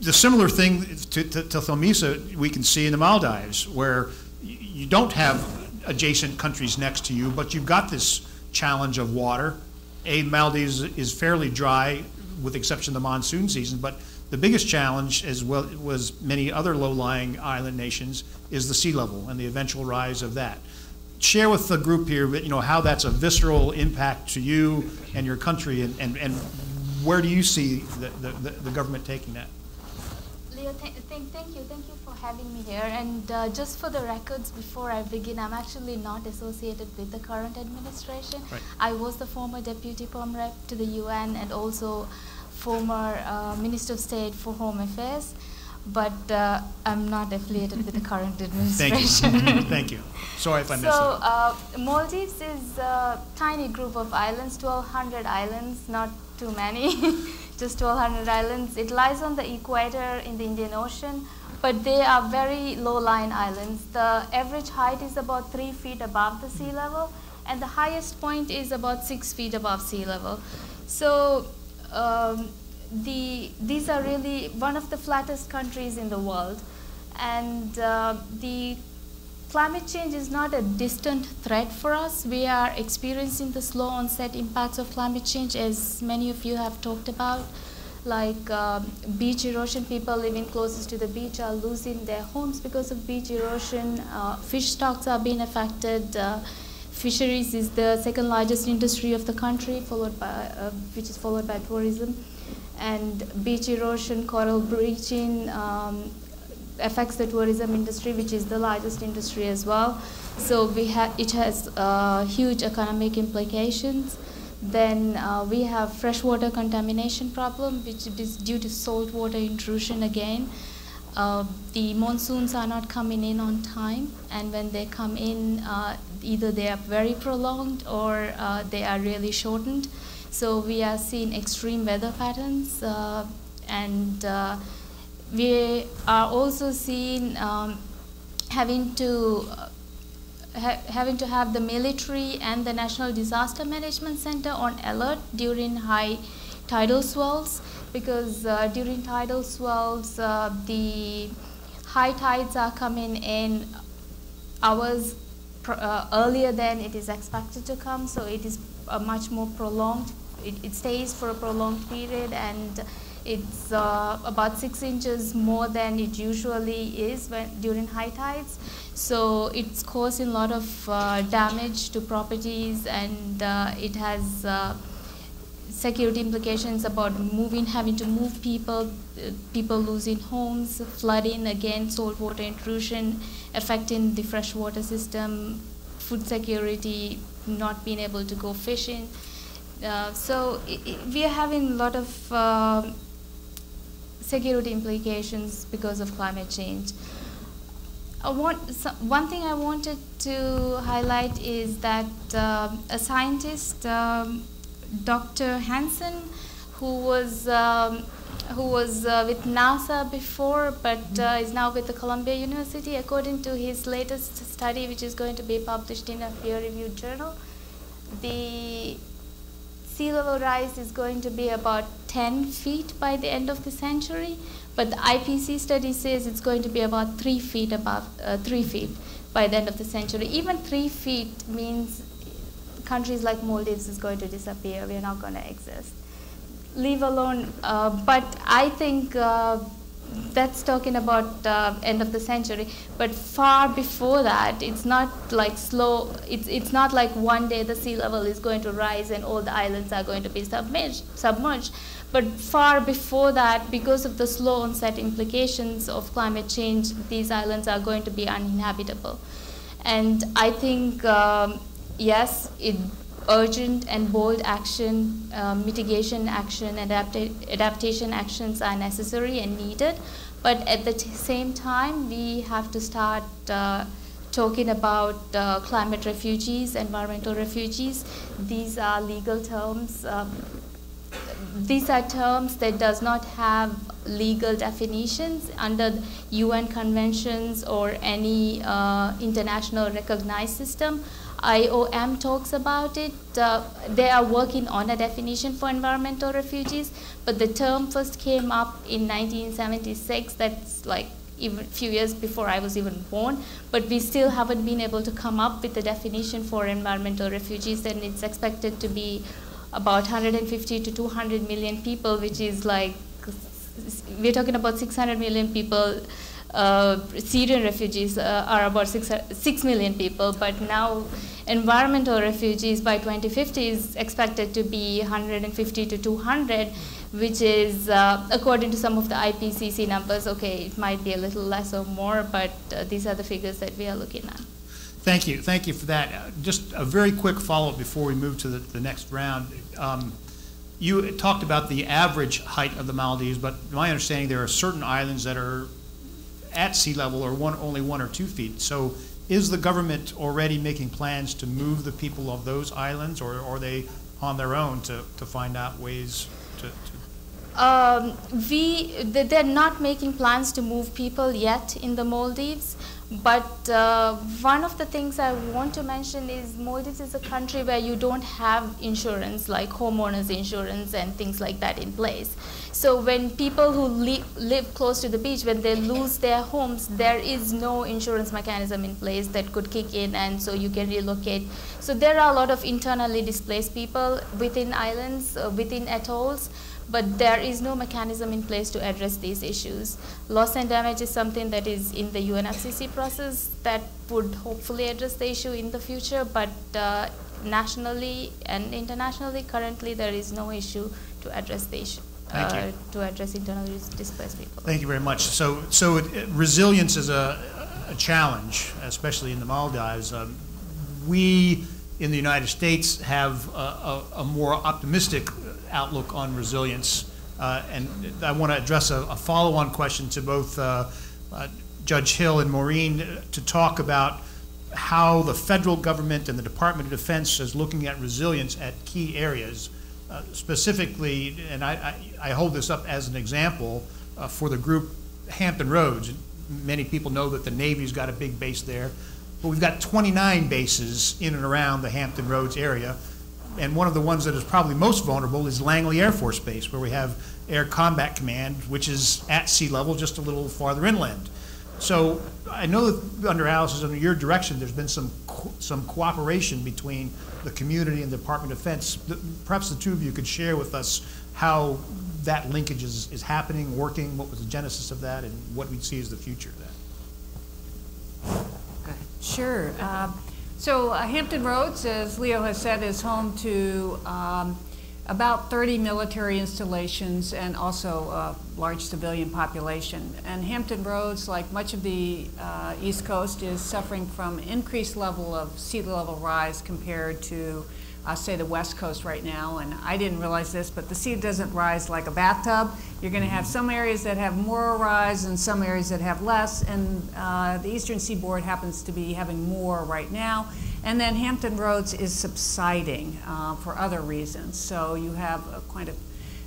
the similar thing to, to, to Thilmeeza we can see in the Maldives where you don't have adjacent countries next to you but you've got this challenge of water. A, Maldives is fairly dry with exception of the monsoon season, but the biggest challenge, as well was many other low-lying island nations, is the sea level and the eventual rise of that. Share with the group here, you know, how that's a visceral impact to you and your country, and, and, and where do you see the, the, the government taking that? Leo, th thank, thank you. Thank you for having me here. And uh, just for the records, before I begin, I'm actually not associated with the current administration. Right. I was the former deputy perm rep to the UN and also former uh, Minister of State for Home Affairs. But uh, I'm not affiliated with the current administration. Thank you. Thank you. Sorry if I missed So, uh, Maldives is a tiny group of islands, 1,200 islands, not too many, just 1,200 islands. It lies on the equator in the Indian Ocean, but they are very low-lying islands. The average height is about three feet above the sea level, and the highest point is about six feet above sea level. So, um, the, these are really one of the flattest countries in the world, and uh, the Climate change is not a distant threat for us. We are experiencing the slow onset impacts of climate change, as many of you have talked about. Like uh, beach erosion, people living closest to the beach are losing their homes because of beach erosion. Uh, fish stocks are being affected. Uh, fisheries is the second largest industry of the country, followed by uh, which is followed by tourism. And beach erosion, coral bleaching, um, affects the tourism industry, which is the largest industry as well. So we ha- it has uh, huge economic implications. Then uh, we have freshwater contamination problem, which is due to saltwater intrusion again. Uh, the monsoons are not coming in on time, and when they come in, uh, either they are very prolonged or uh, they are really shortened. So we are seeing extreme weather patterns, uh, and uh, we are also seeing um, having to ha- having to have the military and the National Disaster Management Center on alert during high tidal swells because uh, during tidal swells uh, the high tides are coming in hours uh, earlier than it is expected to come, so it is a much more prolonged. It, it stays for a prolonged period, and it's uh, about six inches more than it usually is when during high tides. So it's causing a lot of uh, damage to properties, and uh, it has uh, security implications about moving, having to move people, uh, people losing homes, flooding, again, saltwater intrusion affecting the freshwater system, food security, not being able to go fishing. Uh, so we are having a lot of uh, security implications because of climate change. Want, so one thing I wanted to highlight is that um a scientist, um, Dr. Hansen, who was um, who was uh, with NASA before, but uh, is now with the Columbia University. According to his latest study, which is going to be published in a peer-reviewed journal, the sea level rise is going to be about 10 feet by the end of the century, but the IPC study says it's going to be about 3 feet above, uh, 3 feet by the end of the century. Even 3 feet means countries like Maldives is going to disappear. We're not going to exist. Leave alone, uh, but I think uh, that's talking about uh, end of the century. But far before that, it's not like slow. It's it's not like one day the sea level is going to rise and all the islands are going to be submerged. Submerged. But far before that, because of the slow onset implications of climate change, these islands are going to be uninhabitable. And I think um, yes, it urgent and bold action, uh, mitigation action, adapta- adaptation actions are necessary and needed. But at the same time, we have to start uh, talking about uh, climate refugees, environmental refugees. These are legal terms. Um, these are terms that does not have legal definitions under UN conventions or any uh, international recognized system. IOM talks about it. Uh, they are working on a definition for environmental refugees, but the term first came up in 1976. That's like even few years before I was even born, but we still haven't been able to come up with a definition for environmental refugees, and it's expected to be about 150 to 200 million people, which is like we're talking about 600 million people. Uh, Syrian refugees uh, are about six, 6 million people, but now environmental refugees by 2050 is expected to be 150 to 200, which is, uh, according to some of the IPCC numbers, okay, it might be a little less or more, but uh, these are the figures that we are looking at. Thank you, thank you for that. Uh, Just a very quick follow-up before we move to the, the next round. Um, You talked about the average height of the Maldives, but my understanding, there are certain islands that are at sea level or one, only one or two feet. So is the government already making plans to move the people of those islands, or are they on their own to, to find out ways to, to Um, we, they're not making plans to move people yet in the Maldives, but uh, one of the things I want to mention is Maldives is a country where you don't have insurance, like homeowners insurance and things like that in place. So when people who li- live close to the beach, when they lose their homes, there is no insurance mechanism in place that could kick in, and so you can relocate. So there are a lot of internally displaced people within islands, uh, within atolls but there is no mechanism in place to address these issues. Loss and damage is something that is in the UNFCCC process that would hopefully address the issue in the future, but uh, nationally and internationally, currently there is no issue to address the issue. Uh, To address internally displaced people. Thank you very much. So, so it- it- resilience is a, a challenge, especially in the Maldives. Um, We, in the United States, have a, a, a more optimistic outlook on resilience. Uh, and I want to address a, a follow-on question to both uh, uh, Judge Hill and Maureen to talk about how the federal government and the Department of Defense is looking at resilience at key areas. Uh, Specifically, and I, I, I hold this up as an example uh, for the group Hampton Roads. Many people know that the Navy's got a big base there, but we've got 29 bases in and around the Hampton Roads area. And one of the ones that is probably most vulnerable is Langley Air Force Base, where we have Air Combat Command, which is at sea level, just a little farther inland. So I know that under Alice's, under your direction, there's been some, co- some cooperation between the community and the Department of Defense. Perhaps the two of you could share with us how that linkage is, is happening, working, what was the genesis of that, and what we see as the future of that. Sure. Um, So uh, Hampton Roads, as Leo has said, is home to um, about 30 military installations and also a large civilian population. And Hampton Roads, like much of the uh, East Coast, is suffering from increased level of sea level rise compared to, uh, say, the West Coast right now. And I didn't realize this, but the sea doesn't rise like a bathtub. You're going to have some areas that have more rise and some areas that have less. And uh, the Eastern Seaboard happens to be having more right now. And then Hampton Roads is subsiding uh, for other reasons. So you have a quite a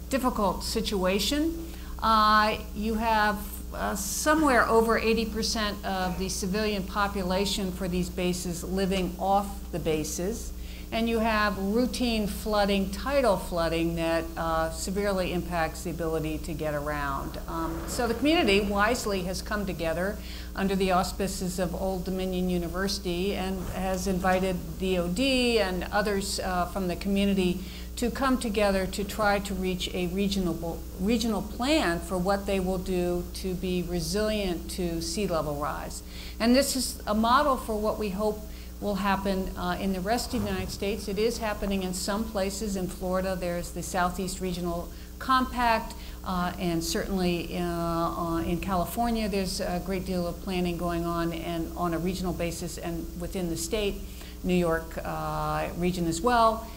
difficult situation. Uh, you have uh, somewhere over 80% of the civilian population for these bases living off the bases. And you have routine flooding, tidal flooding that uh, severely impacts the ability to get around. Um, so the community wisely has come together under the auspices of Old Dominion University and has invited DOD and others uh, from the community to come together to try to reach a regional, regional plan for what they will do to be resilient to sea level rise. And this is a model for what we hope will happen uh, in the rest of the United States. It is happening in some places. In Florida, there's the Southeast Regional Compact, uh, and certainly uh, uh, in California, there's a great deal of planning going on and on a regional basis and within the state, New York uh, region as well.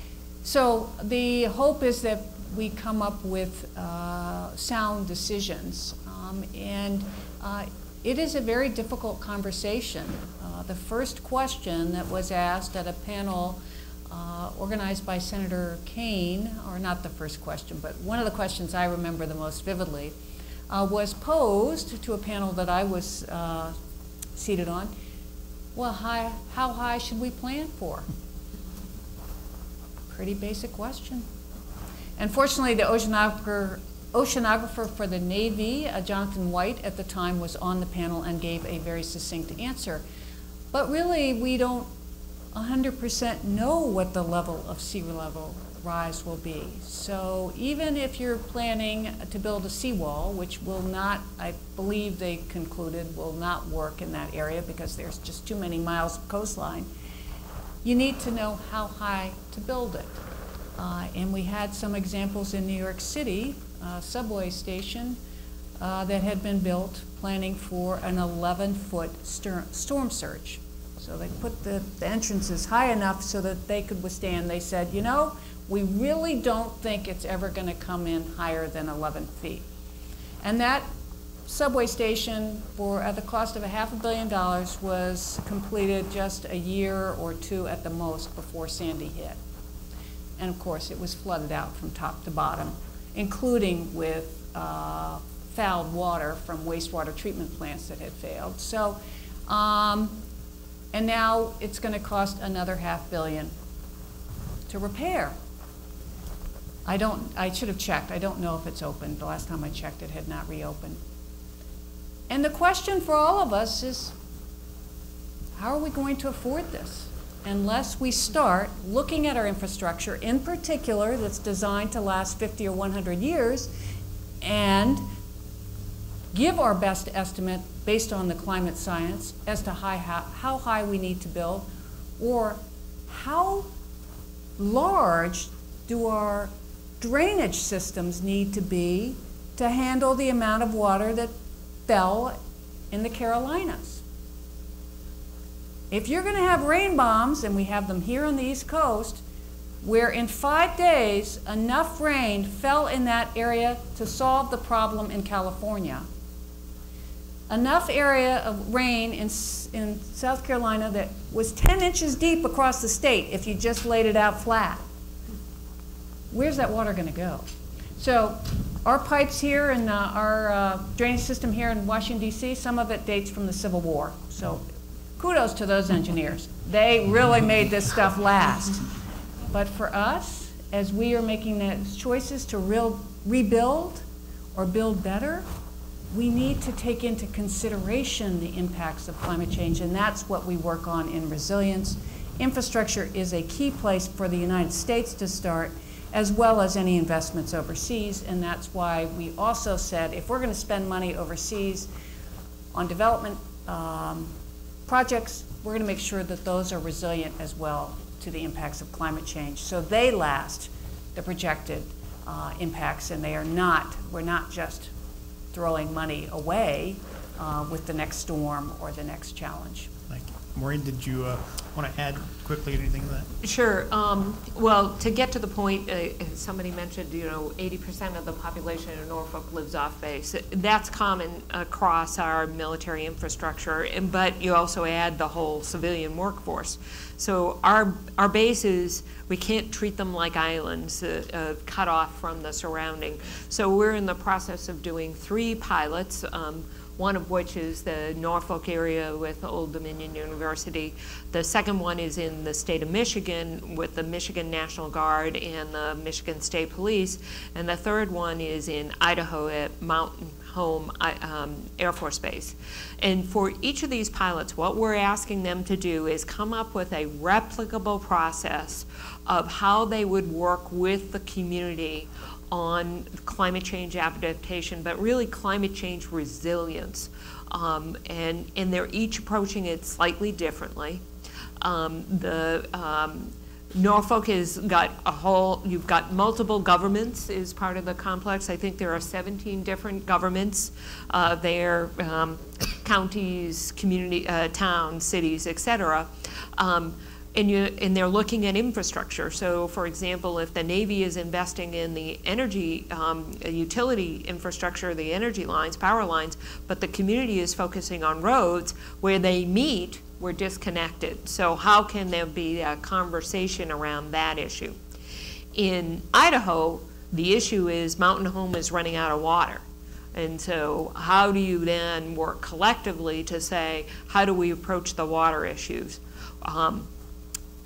So the hope is that we come up with uh, sound decisions. Um, and it is a very difficult conversation. Uh, the first question that was asked at a panel uh, organized by Senator Kaine, or not the first question, but one of the questions I remember the most vividly, uh, was posed to a panel that I was uh, seated on. Well, how high should we plan for? Pretty basic question. And fortunately, the oceanographer, oceanographer for the Navy, uh, Jonathan White, at the time was on the panel and gave a very succinct answer. But really, we don't 100% know what the level of sea level rise will be. So even if you're planning to build a seawall, which will not, I believe they concluded, will not work in that area because there's just too many miles of coastline, you need to know how high to build it. Uh, and we had some examples in New York City uh, subway station uh, that had been built, planning for an 11-foot storm surge. So they put the, the entrances high enough so that they could withstand. They said, you know, we really don't think it's ever going to come in higher than 11 feet. And that subway station, for at the cost of a half a billion dollars, was completed just a year or two at the most before Sandy hit. And of course, it was flooded out from top to bottom, including with uh, fouled water from wastewater treatment plants that had failed. So, um, and now it's going to cost another half billion to repair. I don't, I should have checked. I don't know if it's open. The last time I checked, it had not reopened. And the question for all of us is, how are we going to afford this? Unless we start looking at our infrastructure, in particular, that's designed to last 50 or 100 years, and give our best estimate based on the climate science as to high, how, how high we need to build, or how large do our drainage systems need to be to handle the amount of water that fell in the Carolinas. If you're going to have rain bombs, and we have them here on the East Coast, where in five days enough rain fell in that area to solve the problem in California, enough area of rain in, in South Carolina that was 10 inches deep across the state if you just laid it out flat. Where's that water going to go? So our pipes here and uh, our uh, drainage system here in Washington, D.C., some of it dates from the Civil War. So kudos to those engineers. They really made this stuff last. But for us, as we are making those choices to real, rebuild or build better, we need to take into consideration the impacts of climate change, and that's what we work on in resilience. Infrastructure is a key place for the United States to start, as well as any investments overseas. And that's why we also said if we're going to spend money overseas on development um, projects, we're going to make sure that those are resilient as well to the impacts of climate change. So they last the projected uh, impacts and they are not, we're not just throwing money away uh, with the next storm or the next challenge. Thank you. Maureen, did you uh, want to add quickly anything to that? Sure. Um, well, to get to the point, uh, somebody mentioned, you know, 80% of the population in Norfolk lives off base. That's common across our military infrastructure, and, but you also add the whole civilian workforce. So our, our bases, we can't treat them like islands uh, uh, cut off from the surrounding. So we're in the process of doing three pilots. Um, one of which is the Norfolk area with Old Dominion University. The second one is in the state of Michigan with the Michigan National Guard and the Michigan State Police. And the third one is in Idaho at Mountain Home um, Air Force Base. And for each of these pilots, what we're asking them to do is come up with a replicable process of how they would work with the community on climate change adaptation, but really climate change resilience. Um, and, and they're each approaching it slightly differently. Um, the um, Norfolk has got a whole, you've got multiple governments is part of the complex. I think there are 17 different governments uh, there, um, counties, community, uh, towns, cities, et cetera. And, you, and they're looking at infrastructure. So, for example, if the Navy is investing in the energy um, utility infrastructure, the energy lines, power lines, but the community is focusing on roads where they meet, we're disconnected. So, how can there be a conversation around that issue? In Idaho, the issue is Mountain Home is running out of water. And so, how do you then work collectively to say, how do we approach the water issues? Um,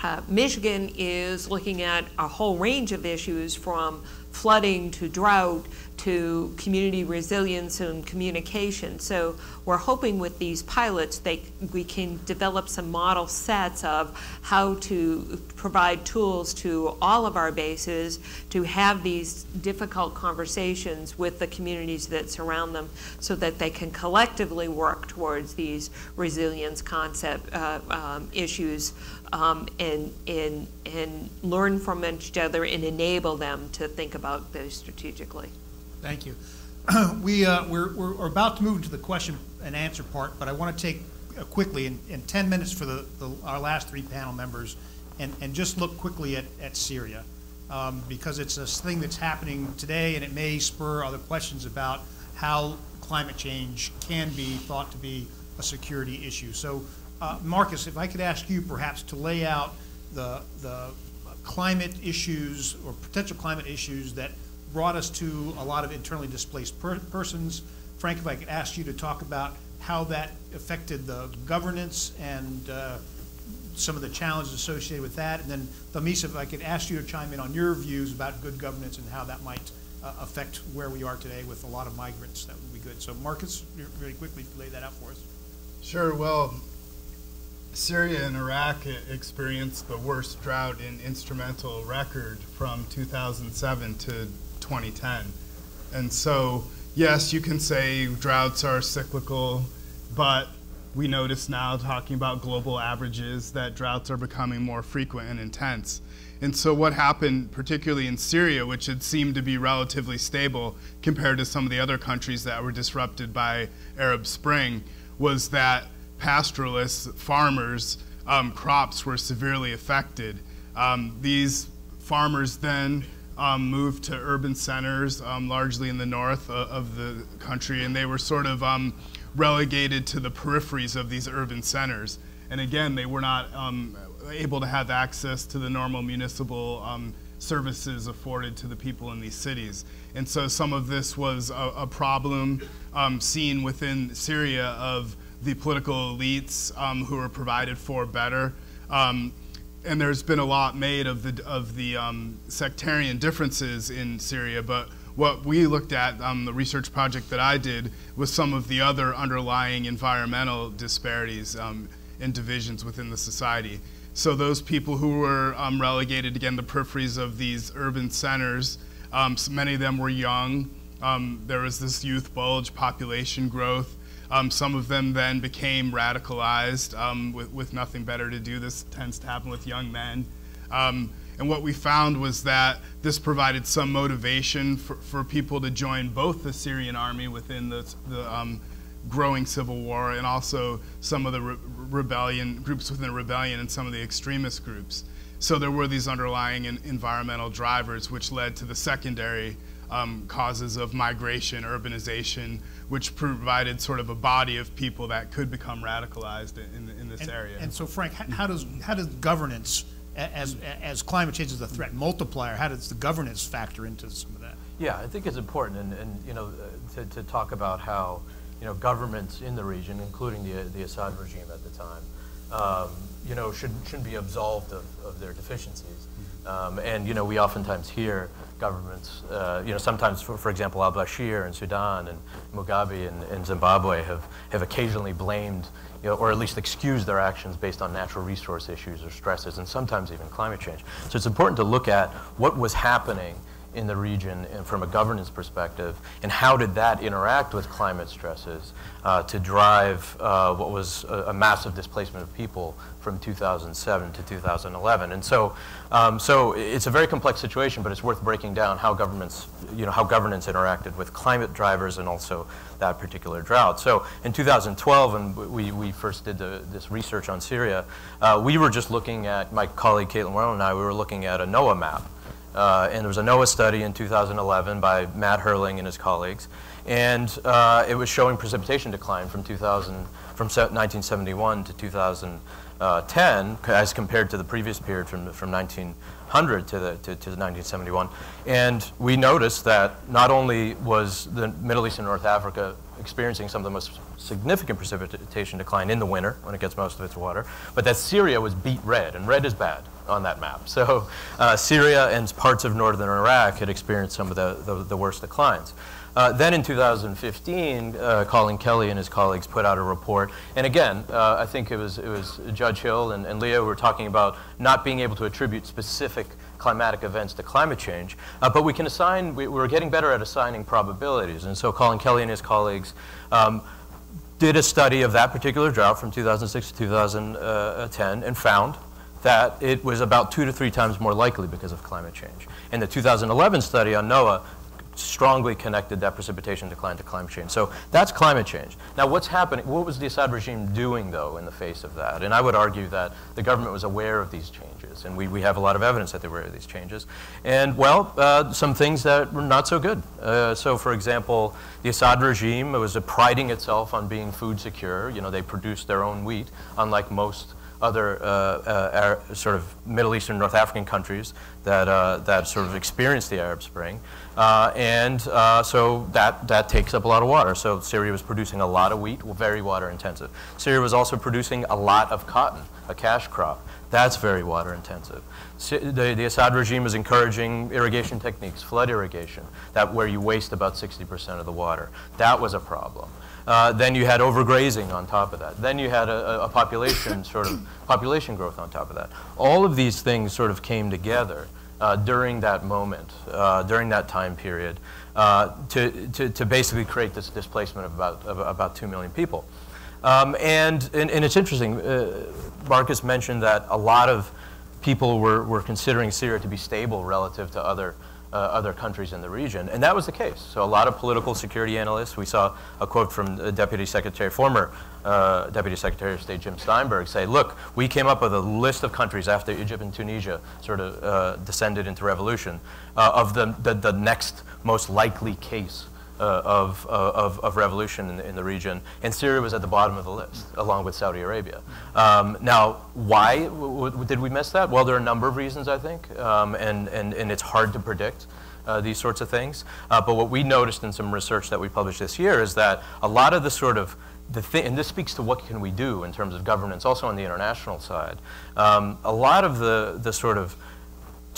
uh, Michigan is looking at a whole range of issues from flooding to drought to community resilience and communication. So we're hoping with these pilots they, we can develop some model sets of how to provide tools to all of our bases to have these difficult conversations with the communities that surround them so that they can collectively work towards these resilience concept uh, um, issues um, and, and, and learn from each other and enable them to think about those strategically. Thank you. We, uh, we're, we're about to move into the question and answer part, but I want to take uh, quickly, in, in 10 minutes for the, the- our last three panel members, and, and just look quickly at, at Syria, um, because it's a thing that's happening today, and it may spur other questions about how climate change can be thought to be a security issue. So, uh, Marcus, if I could ask you perhaps to lay out the, the climate issues or potential climate issues that brought us to a lot of internally displaced per- persons. Frank, if I could ask you to talk about how that affected the governance and uh, some of the challenges associated with that. And then, Thilmeeza, if I could ask you to chime in on your views about good governance and how that might uh, affect where we are today with a lot of migrants, that would be good. So Marcus, very quickly lay that out for us. Sure. Well, Syria and Iraq experienced the worst drought in instrumental record from 2007 to 2010. And so, yes, you can say droughts are cyclical, but we notice now, talking about global averages, that droughts are becoming more frequent and intense. And so, what happened, particularly in Syria, which had seemed to be relatively stable compared to some of the other countries that were disrupted by Arab Spring, was that pastoralists, farmers, um, crops were severely affected. Um, these farmers then um, moved to urban centers, um, largely in the north of, of the country, and they were sort of um, relegated to the peripheries of these urban centers. And again, they were not um, able to have access to the normal municipal services afforded to the people in these cities. And so some of this was a, a problem seen within Syria of the political elites um, who were provided for better. Um, and there's been a lot made of the of the um, sectarian differences in Syria, but what we looked at, um, the research project that I did, was some of the other underlying environmental disparities um, and divisions within the society. So those people who were um, relegated again the peripheries of these urban centers, so many of them were young. There was this youth bulge, population growth. Um, some of them then became radicalized um, with, with nothing better to do. This tends to happen with young men. Um, and what we found was that this provided some motivation for, for people to join both the Syrian army within the, the um, growing civil war and also some of the re- rebellion groups within the rebellion and some of the extremist groups. So there were these underlying en- environmental drivers which led to the secondary um, causes of migration, urbanization, which provided sort of a body of people that could become radicalized in, in this And- area. And so Frank, how how does, how does governance, as, as climate change is a threat multiplier, how does the governance factor into some of that? Yeah, I think it's important, and, and you know, uh, to, to talk about how, you know, governments in the region, including the, the Assad regime at the time, um, you know, should, shouldn't be absolved of, of their deficiencies. Um, and, you know, we oftentimes hear governments, uh, you know, sometimes, for, for example, al-Bashir in Sudan and Mugabe in, in Zimbabwe have, have occasionally blamed, you know, or at least excused their actions based on natural resource issues or stresses, and sometimes even climate change. So it's important to look at what was happening in the region and from a governance perspective, and how did that interact with climate stresses uh, to drive uh, what was a, a massive displacement of people from 2007 to 2011. And so, um, so it's a very complex situation, but it's worth breaking down how governments, you know, how governance interacted with climate drivers and also that particular drought. So in 2012, when we, we first did the, this research on Syria, uh, we were just looking at, my colleague Caitlin Werrell and I, we were looking at a NOAA map. Uh, and there was a NOAA study in 2011 by Matt Hoerling and his colleagues, and uh, it was showing precipitation decline from 2000, from 1971 to 2010, as compared to the previous period from, from 1900 to, the, to, to 1971. And we noticed that not only was the Middle East and North Africa experiencing some of the most significant precipitation decline in the winter when it gets most of its water, but that Syria was beat red, and red is bad on that map. So uh, Syria and parts of northern Iraq had experienced some of the, the, the worst declines. Uh, then in 2015, uh, Colin Kelley and his colleagues put out a report. And again, uh, I think it was, it was Judge Hill and, and Leo were talking about not being able to attribute specific climatic events to climate change. Uh, but we can assign, we, we're getting better at assigning probabilities. And so Colin Kelley and his colleagues um, did a study of that particular drought from 2006 to 2010 and found that it was about two to three times more likely because of climate change. And the 2011 study on NOAA strongly connected that precipitation decline to climate change. So that's climate change. Now, what's happening? What was the Assad regime doing, though, in the face of that? And I would argue that the government was aware of these changes, and we, we have a lot of evidence that they were aware of these changes. And, well, uh, some things that were not so good. Uh, so, for example, the Assad regime was priding itself on being food secure. You know, they produced their own wheat, unlike most other uh, uh, sort of Middle Eastern, North African countries that, uh, that sort of experienced the Arab Spring. Uh, and uh, so that, that takes up a lot of water. So Syria was producing a lot of wheat, very water intensive. Syria was also producing a lot of cotton, a cash crop. That's very water intensive. The, the Assad regime is encouraging irrigation techniques, flood irrigation, that where you waste about 60% of the water. That was a problem. Uh, then you had overgrazing on top of that. Then you had a, a, population sort of population growth on top of that. All of these things sort of came together uh, during that moment, uh, during that time period, uh, to, to, to, basically create this displacement of about, of about 2 million people. Um, and, and, and, it's interesting, uh, Marcus mentioned that a lot of people were, were considering Syria to be stable relative to other uh, other countries in the region. And that was the case. So a lot of political security analysts, we saw a quote from Deputy Secretary, former uh, Deputy Secretary of State Jim Steinberg say, look, we came up with a list of countries after Egypt and Tunisia sort of uh, descended into revolution uh, of the, the, the, next most likely case uh, of, uh, of, of, revolution in, in, the region, and Syria was at the bottom of the list, along with Saudi Arabia. Um, now, why did we miss that? Well, there are a number of reasons, I think, um, and, and, and it's hard to predict. Uh, these sorts of things. Uh, but what we noticed in some research that we published this year is that a lot of the sort of the thing, and this speaks to what can we do in terms of governance, also on the international side. Um, a lot of the, the sort of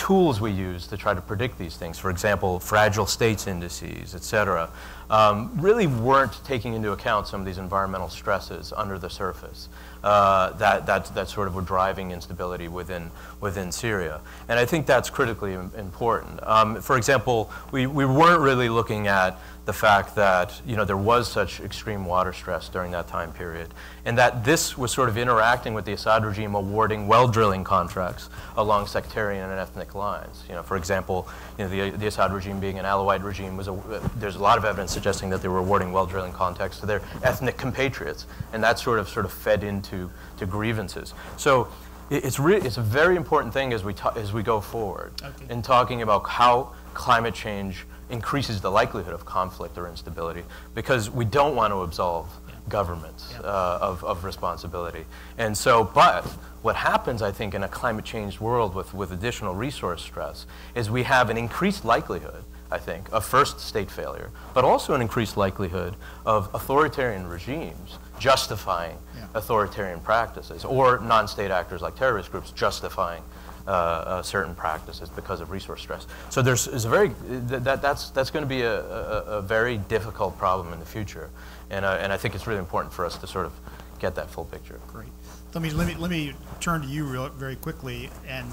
tools we use to try to predict these things, for example, fragile states indices, et cetera, um, really weren't taking into account some of these environmental stresses under the surface uh, that, that, that sort of were driving instability within, within Syria. And I think that's critically important. Um, for example, we, we weren't really looking at the fact that you know, there was such extreme water stress during that time period, and that this was sort of interacting with the Assad regime awarding well drilling contracts along sectarian and ethnic lines. You know, for example, you know, the, the Assad regime being an Alawite regime, was a, there's a lot of evidence suggesting that they were awarding well drilling contracts to their ethnic compatriots, and that sort of sort of fed into to grievances. So it's, really, it's a very important thing as we, as we go forward okay. in talking about how climate change increases the likelihood of conflict or instability because we don't want to absolve yeah. governments yeah. Uh, of, of responsibility. And so, but what happens, I think, in a climate change world with, with additional resource stress is we have an increased likelihood, I think, of first state failure, but also an increased likelihood of authoritarian regimes justifying yeah. authoritarian practices or non-state actors like terrorist groups justifying uh, uh, certain practices because of resource stress. So there's, a very, that, that's, that's going to be a, a, a, very difficult problem in the future. And, uh, and I think it's really important for us to sort of get that full picture. Great. Let me, let me, let me turn to you real, very quickly. And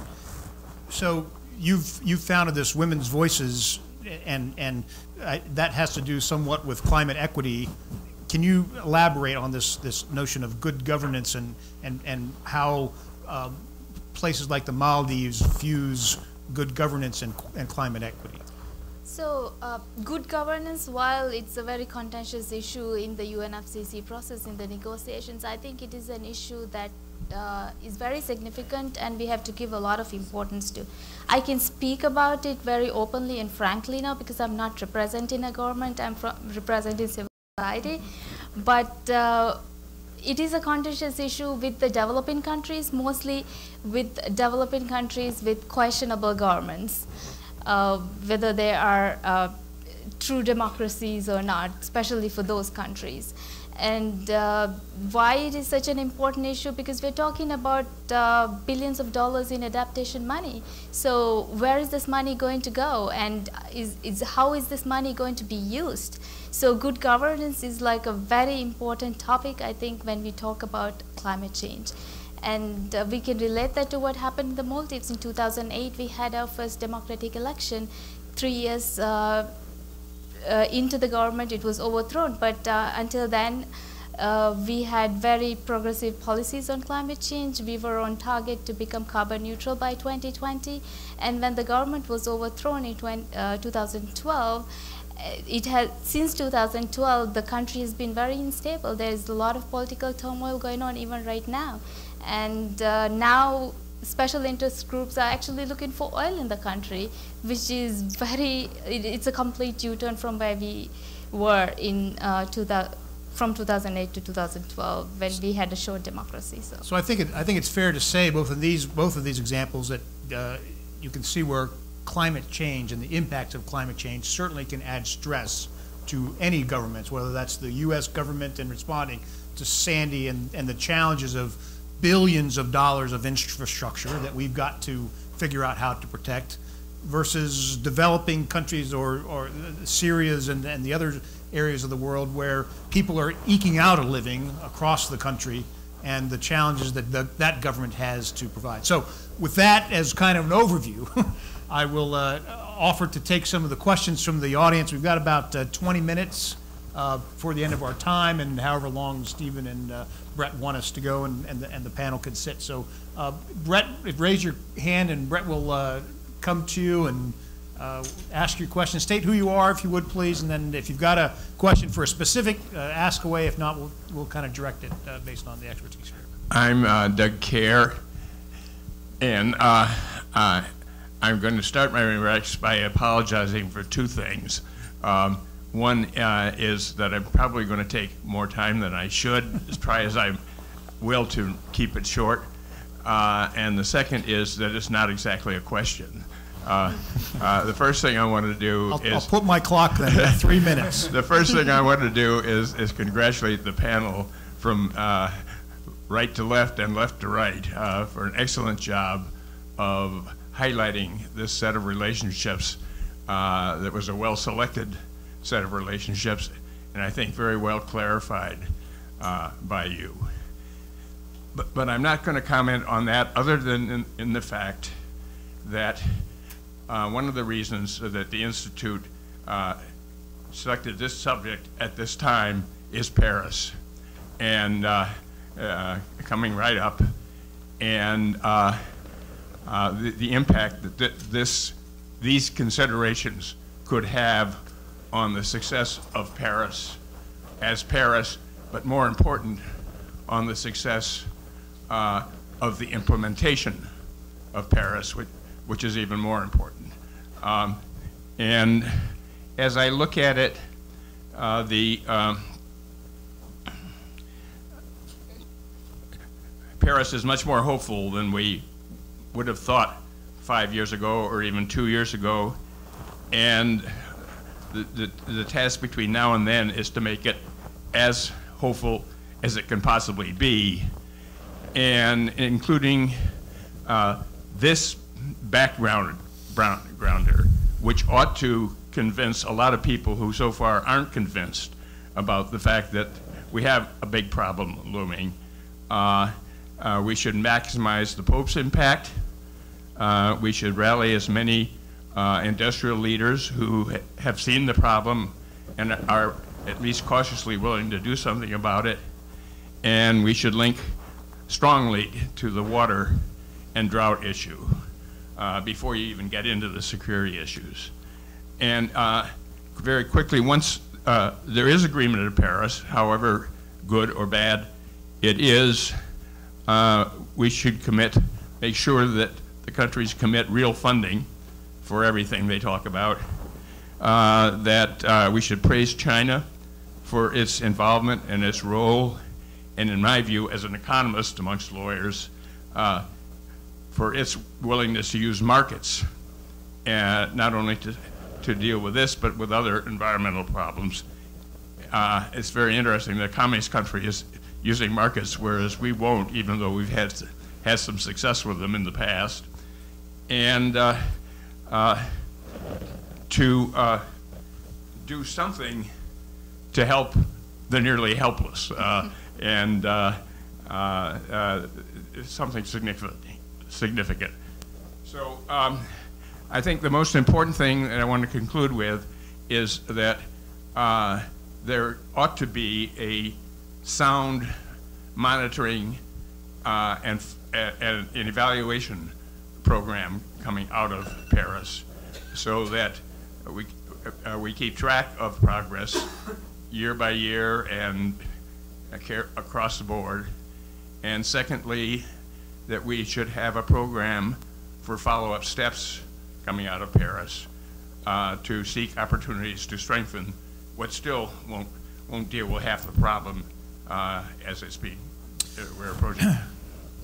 so you've, you've founded this Women's Voices, and, and uh, that has to do somewhat with climate equity. Can you elaborate on this, this notion of good governance and, and, and how um, places like the Maldives fuse good governance and, and climate equity? So, uh, good governance, while it's a very contentious issue in the UNFCCC process in the negotiations, I think it is an issue that uh, is very significant and we have to give a lot of importance to. I can speak about it very openly and frankly now because I'm not representing a government, I'm representing civil society. But uh, it is a contentious issue with the developing countries, mostly with developing countries with questionable governments, uh, whether they are uh, true democracies or not, especially for those countries. And uh, why it is such an important issue? Because we're talking about uh, billions of dollars in adaptation money. So where is this money going to go? And is, is, how is this money going to be used? So good governance is like a very important topic, I think, when we talk about climate change. And uh, we can relate that to what happened in the Maldives. In 2008, we had our first democratic election. Three years uh, uh, into the government, it was overthrown. But uh, until then, uh, we had very progressive policies on climate change. We were on target to become carbon neutral by 2020. And when the government was overthrown in 20, uh, 2012, it has since 2012 the country has been very unstable there's a lot of political turmoil going on even right now and uh, now special interest groups are actually looking for oil in the country which is very it, it's a complete u-turn from where we were in uh, 2000 from 2008 to 2012 when we had a short democracy so So I think, it- I think it's fair to say, both of these, both of these examples, that uh, you can see where climate change and the impacts of climate change certainly can add stress to any governments, whether that's the U.S. government in responding to Sandy and, and the challenges of billions of dollars of infrastructure that we've got to figure out how to protect, versus developing countries or, or Syria's and, and the other areas of the world where people are eking out a living across the country and the challenges that the, that government has to provide. So with that as kind of an overview, I will uh, offer to take some of the questions from the audience. We've got about uh, 20 minutes uh, before the end of our time and however long Stephen and uh, Brett want us to go and, and, the, and the panel could sit. So uh, Brett, raise your hand and Brett will uh, come to you and uh, ask your question. State who you are, if you would, please, and then if you've got a question for a specific, uh, ask away. If not, we'll, we'll kind of direct it based on the expertise here. I'm Doug Kerr, and I'm going to start my remarks by apologizing for two things. Um, one uh, is that I'm probably going to take more time than I should, as try as I will to keep it short. Uh, and the second is that it's not exactly a question. Uh, uh, the first thing I want to do I'll, is I'll put my clock then at three minutes. the first thing I want to do is, is congratulate the panel from uh, right to left and left to right uh, for an excellent job of highlighting this set of relationships uh, that was a well-selected set of relationships, and I think very well clarified uh, by you. But, but I'm not going to comment on that other than in, in the fact that uh, one of the reasons that the Institute uh, selected this subject at this time is Paris, and uh, uh, coming right up, and uh, the, the impact that th- this, these considerations could have on the success of Paris as Paris, but more important, on the success uh, of the implementation of Paris, which, which is even more important. Um, and as I look at it, uh, the um, Paris is much more hopeful than we would have thought five years ago or even two years ago. And the, the, task between now and then is to make it as hopeful as it can possibly be, and including uh, this background grounder, which ought to convince a lot of people who so far aren't convinced about the fact that we have a big problem looming. Uh, uh, we should maximize the Pope's impact. Uh, we should rally as many uh, industrial leaders who ha- have seen the problem and are at least cautiously willing to do something about it. And we should link strongly to the water and drought issue uh, before you even get into the security issues. And uh, very quickly, once uh, there is agreement at Paris, however good or bad it is, uh, we should commit, make sure that the countries commit real funding for everything they talk about. Uh, that uh, we should praise China for its involvement and its role, and in my view, as an economist amongst lawyers, uh, for its willingness to use markets, uh, not only to, to deal with this, but with other environmental problems. Uh, it's very interesting that a communist country is using markets, whereas we won't, even though we've had, had some success with them in the past. And uh, to uh, do something to help the nearly helpless uh, and uh, uh, uh, something significant. significant. So um, I think the most important thing that I want to conclude with is that uh, there ought to be a sound monitoring uh, and, and an evaluation program coming out of Paris so that we, uh, we keep track of progress year by year and across the board. And secondly, that we should have a program for follow-up steps coming out of Paris uh, to seek opportunities to strengthen what still won't, won't deal with half the problem uh, as it's being, uh, we're approaching.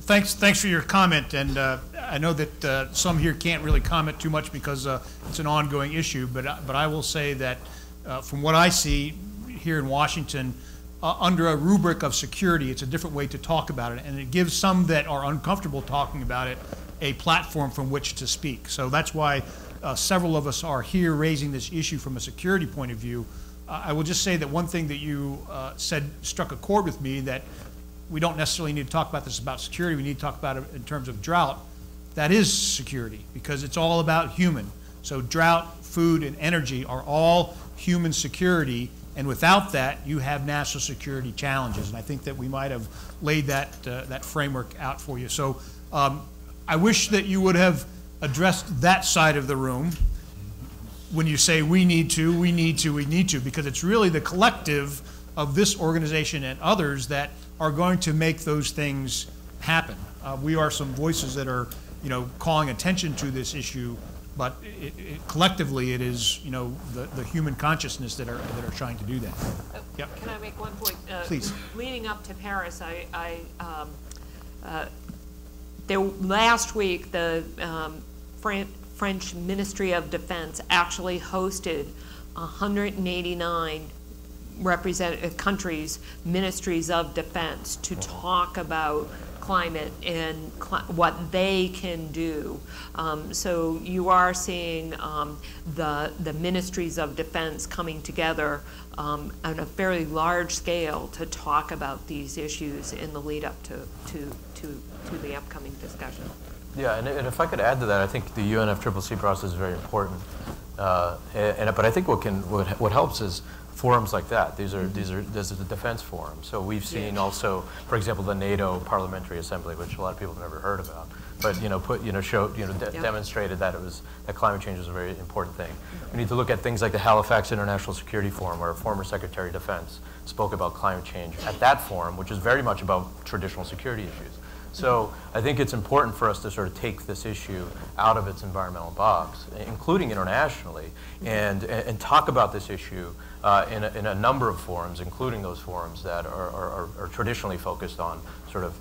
Thanks, thanks for your comment, and uh, I know that uh, some here can't really comment too much because uh, it's an ongoing issue, but, I- but I will say that uh, from what I see here in Washington, uh, under a rubric of security, it's a different way to talk about it, and it gives some that are uncomfortable talking about it a platform from which to speak. So that's why uh, several of us are here raising this issue from a security point of view. Uh, I will just say that one thing that you uh, said struck a chord with me, that we don't necessarily need to talk about this about security, we need to talk about it in terms of drought. That is security, because it's all about human. So drought, food, and energy are all human security, and without that, you have national security challenges. And I think that we might have laid that, uh, that framework out for you. So um, I wish that you would have addressed that side of the room when you say we need to, we need to, we need to, because it's really the collective of this organization and others that are going to make those things happen. Uh, we are some voices that are, you know, calling attention to this issue, but it, it, collectively, it is, you know, the, the human consciousness that are, that are trying to do that. Yep. Can I make one point? Uh, Please. Leading up to Paris, I, I, um, uh, there, last week, the um, Fran- French Ministry of Defense actually hosted 189 represent, uh, countries' ministries of defense to talk about climate and cli- what they can do. Um, so you are seeing um, the, the ministries of defense coming together um, on a fairly large scale to talk about these issues in the lead up to, to, to, to the upcoming discussion. Yeah, and, and if I could add to that, I think the UNFCCC process is very important. Uh, and, but I think what can what, what helps is forums like that. These are mm-hmm. these are this is a defense forum. So we've seen also, for example, the NATO Parliamentary Assembly, which a lot of people have never heard about, but you know put you know showed you know de- Yeah. demonstrated that it was that climate change is a very important thing. We need to look at things like the Halifax International Security Forum, where a former Secretary of Defense spoke about climate change at that forum, which is very much about traditional security issues. So mm-hmm. I think it's important for us to sort of take this issue out of its environmental box, including internationally, mm-hmm. and, and talk about this issue uh, in, a, in a number of forums, including those forums that are, are, are traditionally focused on sort of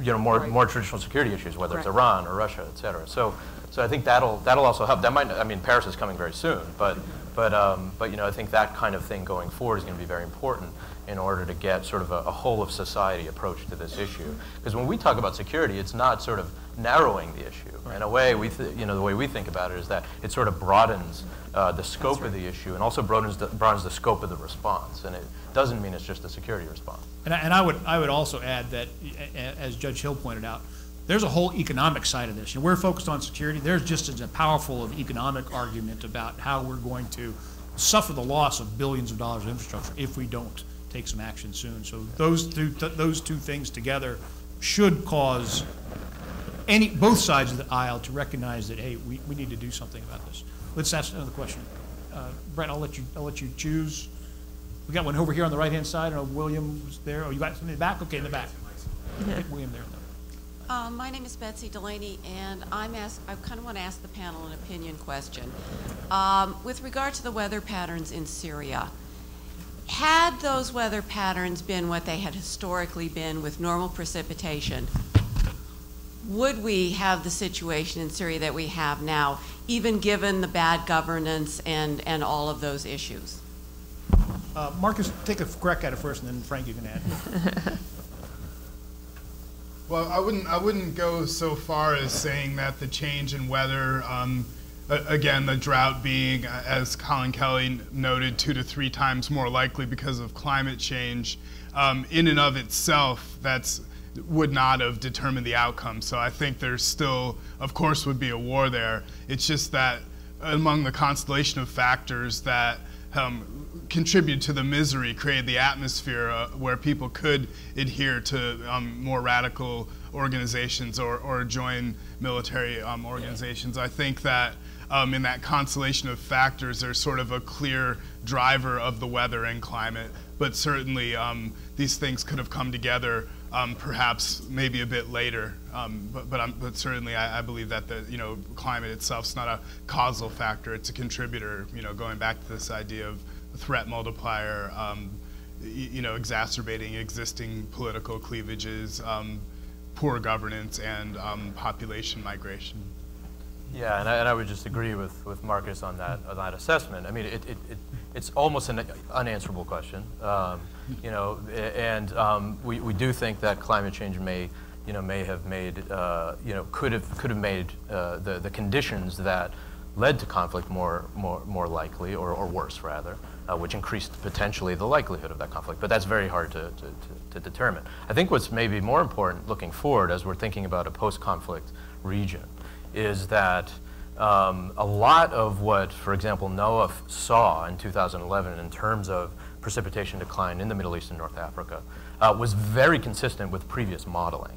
you know, more, Right. more traditional security issues, whether it's Iran or Russia, et cetera. So, so I think that'll, that'll also help. That might, I mean, Paris is coming very soon, but, but, um, but you know, I think that kind of thing going forward is going to be very important in order to get sort of a, a whole of society approach to this issue. Because when we talk about security, it's not sort of narrowing the issue. In a way, we th- you know, the way we think about it is that it sort of broadens uh, the scope of the issue and also broadens the, broadens the scope of the response. And it doesn't mean it's just a security response. And I, and I would, I would also add that, as Judge Hill pointed out, there's a whole economic side of this. You know, we're focused on security. There's just as a powerful of economic argument about how we're going to suffer the loss of billions of dollars of infrastructure if we don't take some action soon. So those two, those two things together should cause any, both sides of the aisle to recognize that, hey, we, we need to do something about this. Let's ask another question. Uh, Brett, I'll let you, I'll let you choose. We got one over here on the right-hand side. I know William was there. Oh, you got something in the back? Okay, in the back. Get William there. Um, My name is Betsy Delaney, and I'm ask, I kind of want to ask the panel an opinion question. Um, With regard to the weather patterns in Syria, had those weather patterns been what they had historically been with normal precipitation, would we have the situation in Syria that we have now, even given the bad governance and, and all of those issues? Uh, Marcus, take a crack at it first, and then Frank, you can add. Well, I wouldn't. I wouldn't go so far as saying that the change in weather, um, again, the drought being, uh, as Colin Kelley noted, two to three times more likely because of climate change, um, in and of itself, that's would not have determined the outcome. So I think there's still, of course, would be a war there. It's just that among the constellation of factors that um, contribute to the misery, create the atmosphere uh, where people could adhere to um, more radical organizations or, or join military um, organizations. I think that um, in that constellation of factors, there's sort of a clear driver of the weather and climate, but certainly um, these things could have come together um, perhaps maybe a bit later. Um, but but, but certainly I, I, believe that the you know climate itself is not a causal factor; it's a contributor. You know, going back to this idea of threat multiplier. Um, you know, exacerbating existing political cleavages, um, poor governance, and um, population migration. Yeah, and I, and I, would just agree with, with Marcus on that, on that assessment. I mean, it, it, it it's almost an unanswerable question, um, you know, and um, we, we do think that climate change may, you know, may have made, uh, you know, could have, could have made uh, the, the conditions that led to conflict more, more, more likely, or, or worse rather, uh, which increased potentially the likelihood of that conflict. But that's very hard to, to, to, determine. I think what's maybe more important looking forward as we're thinking about a post-conflict region is that um, a lot of what, for example, NOAA saw in 2011 in terms of precipitation decline in the Middle East and North Africa uh, was very consistent with previous modeling.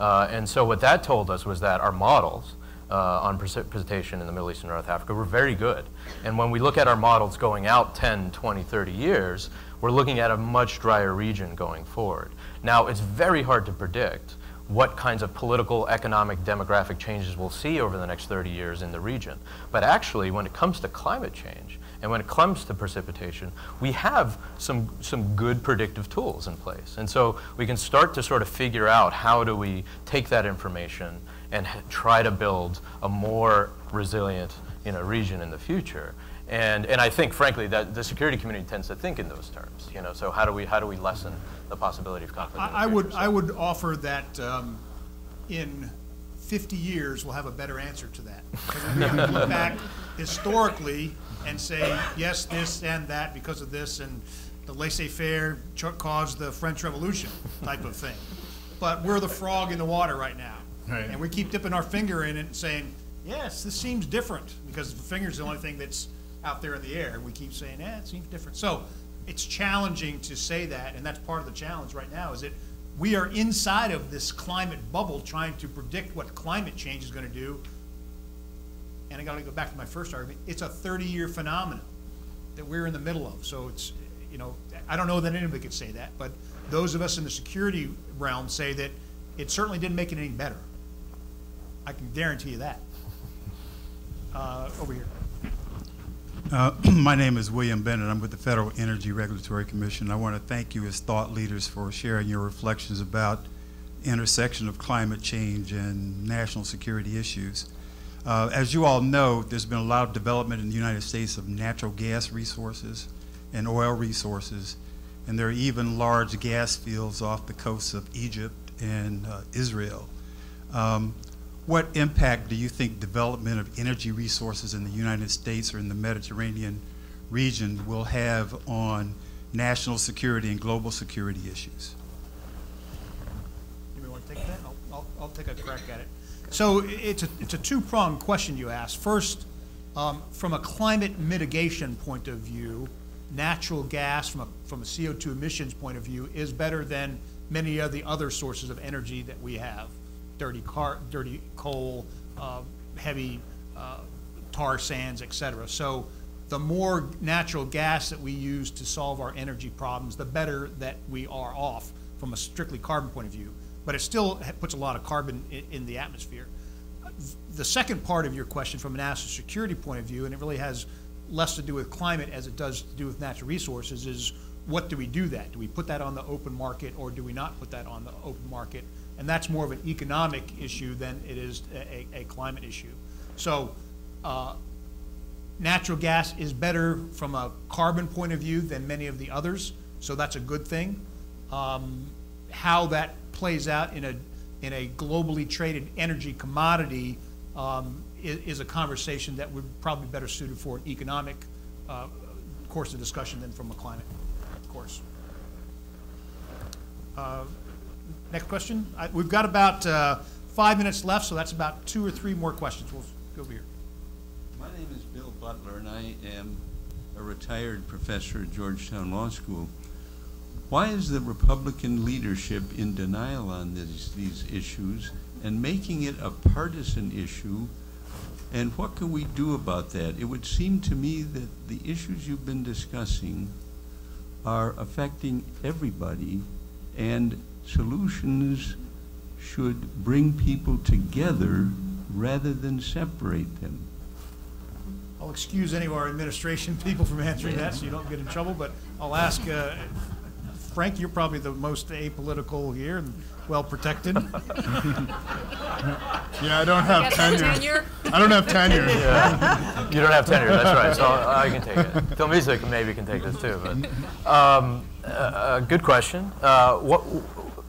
Uh, and so what that told us was that our models uh, on precipitation in the Middle East and North Africa were very good. And when we look at our models going out 10, 20, 30 years, we're looking at a much drier region going forward. Now, it's very hard to predict what kinds of political, economic, demographic changes we'll see over the next 30 years in the region. But actually, when it comes to climate change, and when it comes to precipitation, we have some, some good predictive tools in place. And so we can start to sort of figure out how do we take that information and try to build a more resilient you know, region in the future. And, and I think, frankly, that the security community tends to think in those terms. You know, so how do we, how do we lessen the possibility of conflict. I, I would I would offer that um, in 50 years we'll have a better answer to that. Because we have to look back historically and say yes, this and that because of this, and the laissez-faire caused the French Revolution type of thing. But we're the frog in the water right now, right. and we keep dipping our finger in it and saying, yes, this seems different because the finger's the only thing that's out there in the air. And we keep saying, yeah, it seems different. So it's challenging to say that, and that's part of the challenge right now, is that we are inside of this climate bubble trying to predict what climate change is going to do. And I got to go back to my first argument. It's a 30-year phenomenon that we're in the middle of. So it's, you know, I don't know that anybody could say that, but those of us in the security realm say that it certainly didn't make it any better. I can guarantee you that. Uh, over here. Uh, my name is William Bennett. I'm with the Federal Energy Regulatory Commission. I want to thank you as thought leaders for sharing your reflections about intersection of climate change and national security issues. Uh, as you all know, there's been a lot of development in the United States of natural gas resources and oil resources, and there are even large gas fields off the coasts of Egypt and uh, Israel. Um, what impact do you think development of energy resources in the United States or in the Mediterranean region will have on national security and global security issues? To take that? I'll, I'll, I'll, take a crack at it. So it's a, it's a two-pronged question you asked. First, um, from a climate mitigation point of view, natural gas from a, from a CO2 emissions point of view is better than many of the other sources of energy that we have dirty car, dirty coal, uh, heavy uh, tar sands, et cetera. So the more natural gas that we use to solve our energy problems, the better that we are off from a strictly carbon point of view. But it still puts a lot of carbon in, in the atmosphere. The second part of your question from a national security point of view, and it really has less to do with climate as it does to do with natural resources, is what do we do that? Do we put that on the open market or do we not put that on the open market? and that's more of an economic issue than it is a, a climate issue. So uh, natural gas is better from a carbon point of view than many of the others, so that's a good thing. Um, how that plays out in a in a globally traded energy commodity um, is, is, a conversation that would probably be better suited for an economic uh, course of discussion than from a climate course. Uh, Next question. I, we've got about uh, five minutes left, so that's about two or three more questions. We'll go over here. My name is Bill Butler, and I am a retired professor at Georgetown Law School. Why is the Republican leadership in denial on these, these issues and making it a partisan issue? And what can we do about that? It would seem to me that the issues you've been discussing are affecting everybody, and solutions should bring people together rather than separate them. I'll excuse any of our administration people from answering that so you don't get in trouble, but I'll ask, uh, Frank, you're probably the most apolitical here and well-protected. Yeah, I don't have Got tenure. tenure? I don't have tenure. You don't have tenure, that's right, so I can take it. Thilmeeza can- maybe can take this too, but, um, uh, uh, good question. Uh, what,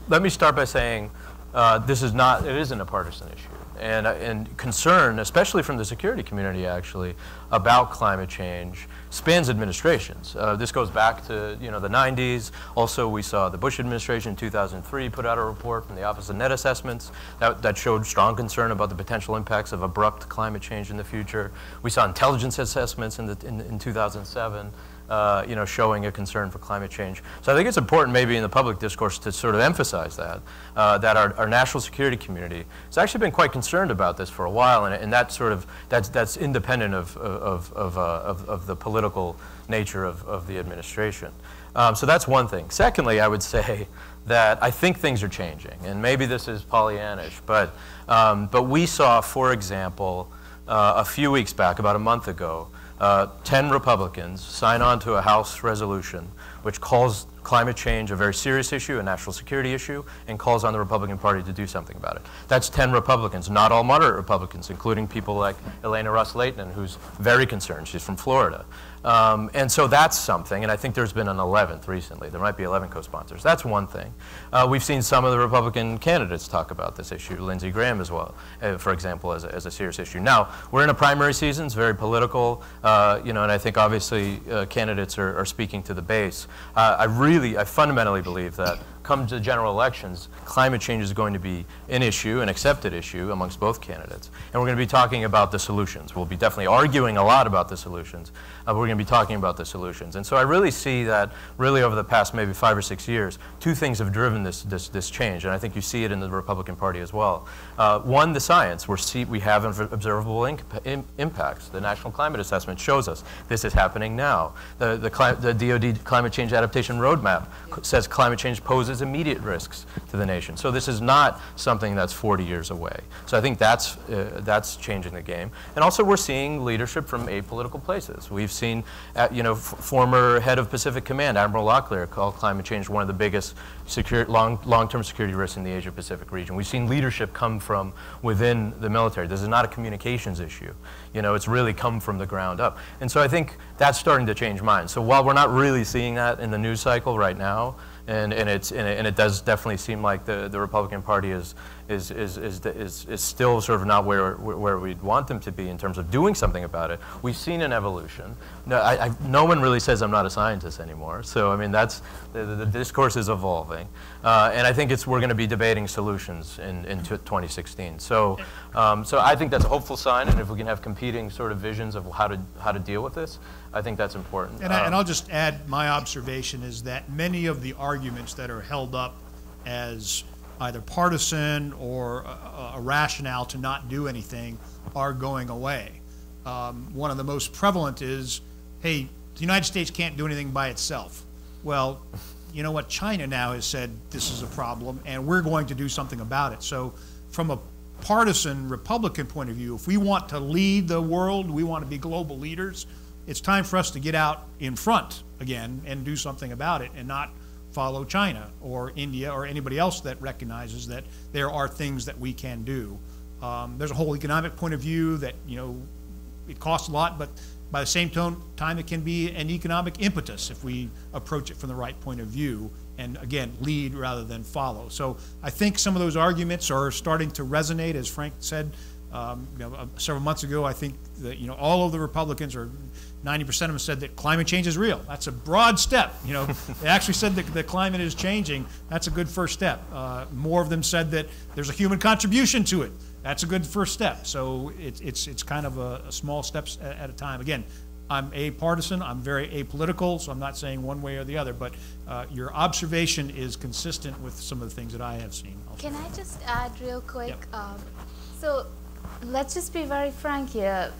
let me start by saying, uh, this is not, it isn't a partisan issue. And, uh, and concern, especially from the security community actually, about climate change spans administrations. Uh, this goes back to, you know, the 90s. Also, we saw the Bush administration in 2003 put out a report from the Office of Net Assessments that, that showed strong concern about the potential impacts of abrupt climate change in the future. We saw intelligence assessments in, the, in, in 2007 uh, you know, showing a concern for climate change. So I think it's important maybe in the public discourse to sort of emphasize that, uh, that our, our national security community has actually been quite concerned about this for a while, and, and that sort of, that's, that's independent of, of, of, uh, of, of the political nature of, of the administration. Um, so that's one thing. Secondly, I would say that I think things are changing, and maybe this is Pollyannish, but, um, but we saw, for example, uh, a few weeks back, about a month ago, uh, 10 Republicans sign on to a House resolution which calls climate change a very serious issue, a national security issue, and calls on the Republican Party to do something about it. That's 10 Republicans, not all moderate Republicans, including people like Ileana Ros-Lehtinen, who's very concerned. She's from Florida. Um, and so that's something, and I think there's been an 11th recently. There might be 11 co-sponsors. That's one thing. Uh, we've seen some of the Republican candidates talk about this issue, Lindsey Graham as well, uh, for example, as a, as a serious issue. Now, we're in a primary season, it's very political, uh, you know, and I think obviously uh, candidates are, are speaking to the base. Uh, I really, I fundamentally believe that come to the general elections, climate change is going to be an issue, an accepted issue amongst both candidates. And we're going to be talking about the solutions. We'll be definitely arguing a lot about the solutions, uh, but we're going to be talking about the solutions. And so I really see that really over the past maybe five or six years, two things have driven this, this, this change, and I think you see it in the Republican Party as well. Uh, one, the science. We're see, we have observable imp im impacts. The National Climate Assessment shows us this is happening now. The, the, the DoD Climate Change Adaptation Roadmap says climate change poses immediate risks to the nation. So this is not something that's 40 years away. So I think that's, uh, that's changing the game. And also we're seeing leadership from apolitical places. We've seen, uh, you know, former head of Pacific Command, Admiral Locklear, call climate change one of the biggest secure, long, long-term security risks in the Asia-Pacific region. We've seen leadership come from within the military. This is not a communications issue. You know, it's really come from the ground up. And so I think that's starting to change minds. So while we're not really seeing that in the news cycle right now, and, and, it's, and, it, and it does definitely seem like the, the Republican Party is, is, is, is, is, is still sort of not where, where we'd want them to be in terms of doing something about it. We've seen an evolution. No, I, I, no one really says I'm not a scientist anymore. So, I mean, that's, the, the discourse is evolving. Uh, and I think it's, we're going to be debating solutions in, in 2016. So, um, so I think that's a hopeful sign, and if we can have competing sort of visions of how to, how to deal with this, I think that's important. And, I, and Um, I'll just add, my observation is that many of the arguments that are held up as either partisan or a, a rationale to not do anything are going away. Um, one of the most prevalent is, hey, the United States can't do anything by itself. Well, you know what? China now has said this is a problem, and we're going to do something about it. So, from a partisan Republican point of view, if we want to lead the world, we want to be global leaders, it's time for us to get out in front again and do something about it and not follow China or India or anybody else that recognizes that there are things that we can do. Um, there's a whole economic point of view that, you know, it costs a lot, but by the same tone, time it can be an economic impetus if we approach it from the right point of view and again, lead rather than follow. So I think some of those arguments are starting to resonate, as Frank said. Um, you know, uh, several months ago, I think that you know all of the Republicans, or 90% of them, said that climate change is real. That's a broad step. You know, they actually said that the climate is changing. That's a good first step. Uh, more of them said that there's a human contribution to it. That's a good first step. So it's it's it's kind of a, a small steps at, at a time. Again, I'm apartisan, I'm very apolitical, so I'm not saying one way or the other, but uh, your observation is consistent with some of the things that I have seen. also. Can I just add real quick? Yep. Um, so let's just be very frank here.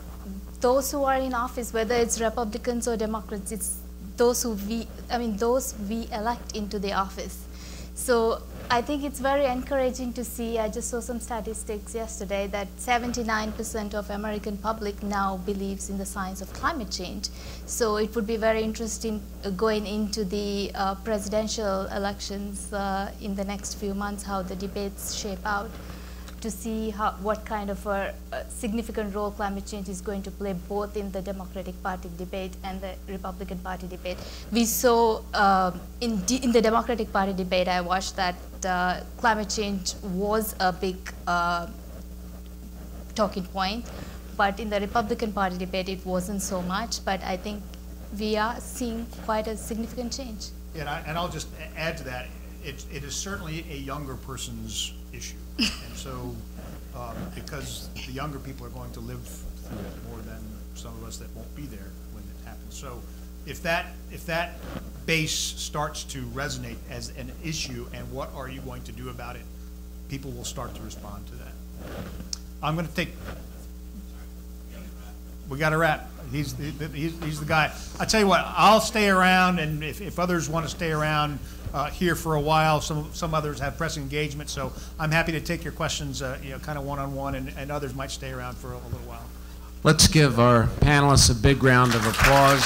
Those who are in office, whether it's Republicans or Democrats, it's those who we, I mean, those we elect into the office. So I think it's very encouraging to see. I just saw some statistics yesterday that 79% of American public now believes in the science of climate change. So it would be very interesting uh, going into the uh, presidential elections uh, in the next few months how the debates shape out to see how, what kind of a, a significant role climate change is going to play both in the Democratic Party debate and the Republican Party debate. We saw um, in, in the Democratic Party debate, I watched that uh, climate change was a big uh, talking point, but in the Republican Party debate, it wasn't so much. But I think we are seeing quite a significant change. And I, and I'll just add to that, it, it is certainly a younger person's issue. And so, um, because the younger people are going to live through it more than some of us that won't be there when it happens. So if that, if that base starts to resonate as an issue, and what are you going to do about it, people will start to respond to that. I'm gonna take, we got to wrap. He's, he's, he's the guy. I tell you what, I'll stay around, and if, if others want to stay around uh, here for a while, some, some others have press engagement, so I'm happy to take your questions, uh, you know, kind of one-on-one, and, and others might stay around for a, a little while. Let's give our panelists a big round of applause.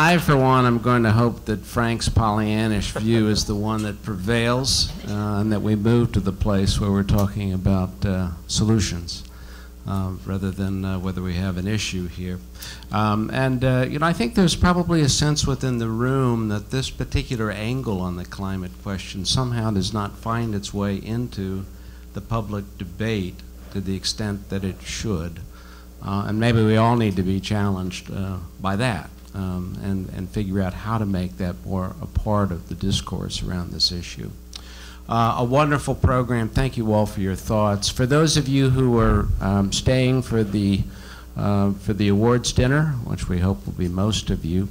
I, for one, am going to hope that Frank's Pollyannish view is the one that prevails uh, and that we move to the place where we're talking about uh, solutions uh, rather than uh, whether we have an issue here. Um, and, uh, you know, I think there's probably a sense within the room that this particular angle on the climate question somehow does not find its way into the public debate to the extent that it should. Uh, and maybe we all need to be challenged uh, by that um, and, and figure out how to make that more a part of the discourse around this issue. Uh, a wonderful program. Thank you all for your thoughts. For those of you who are um, staying for the uh, for the awards dinner, which we hope will be most of you,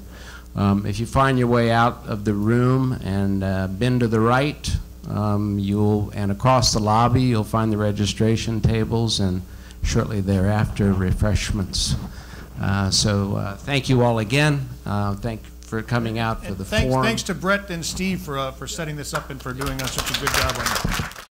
um, if you find your way out of the room and uh, bend to the right, um, you'll and across the lobby you'll find the registration tables and shortly thereafter refreshments. Uh, so uh, thank you all again. Uh, thank for coming out for the thanks, forum. thanks to Brett and Steve for, uh, for setting this up and for doing uh, such a good job on it.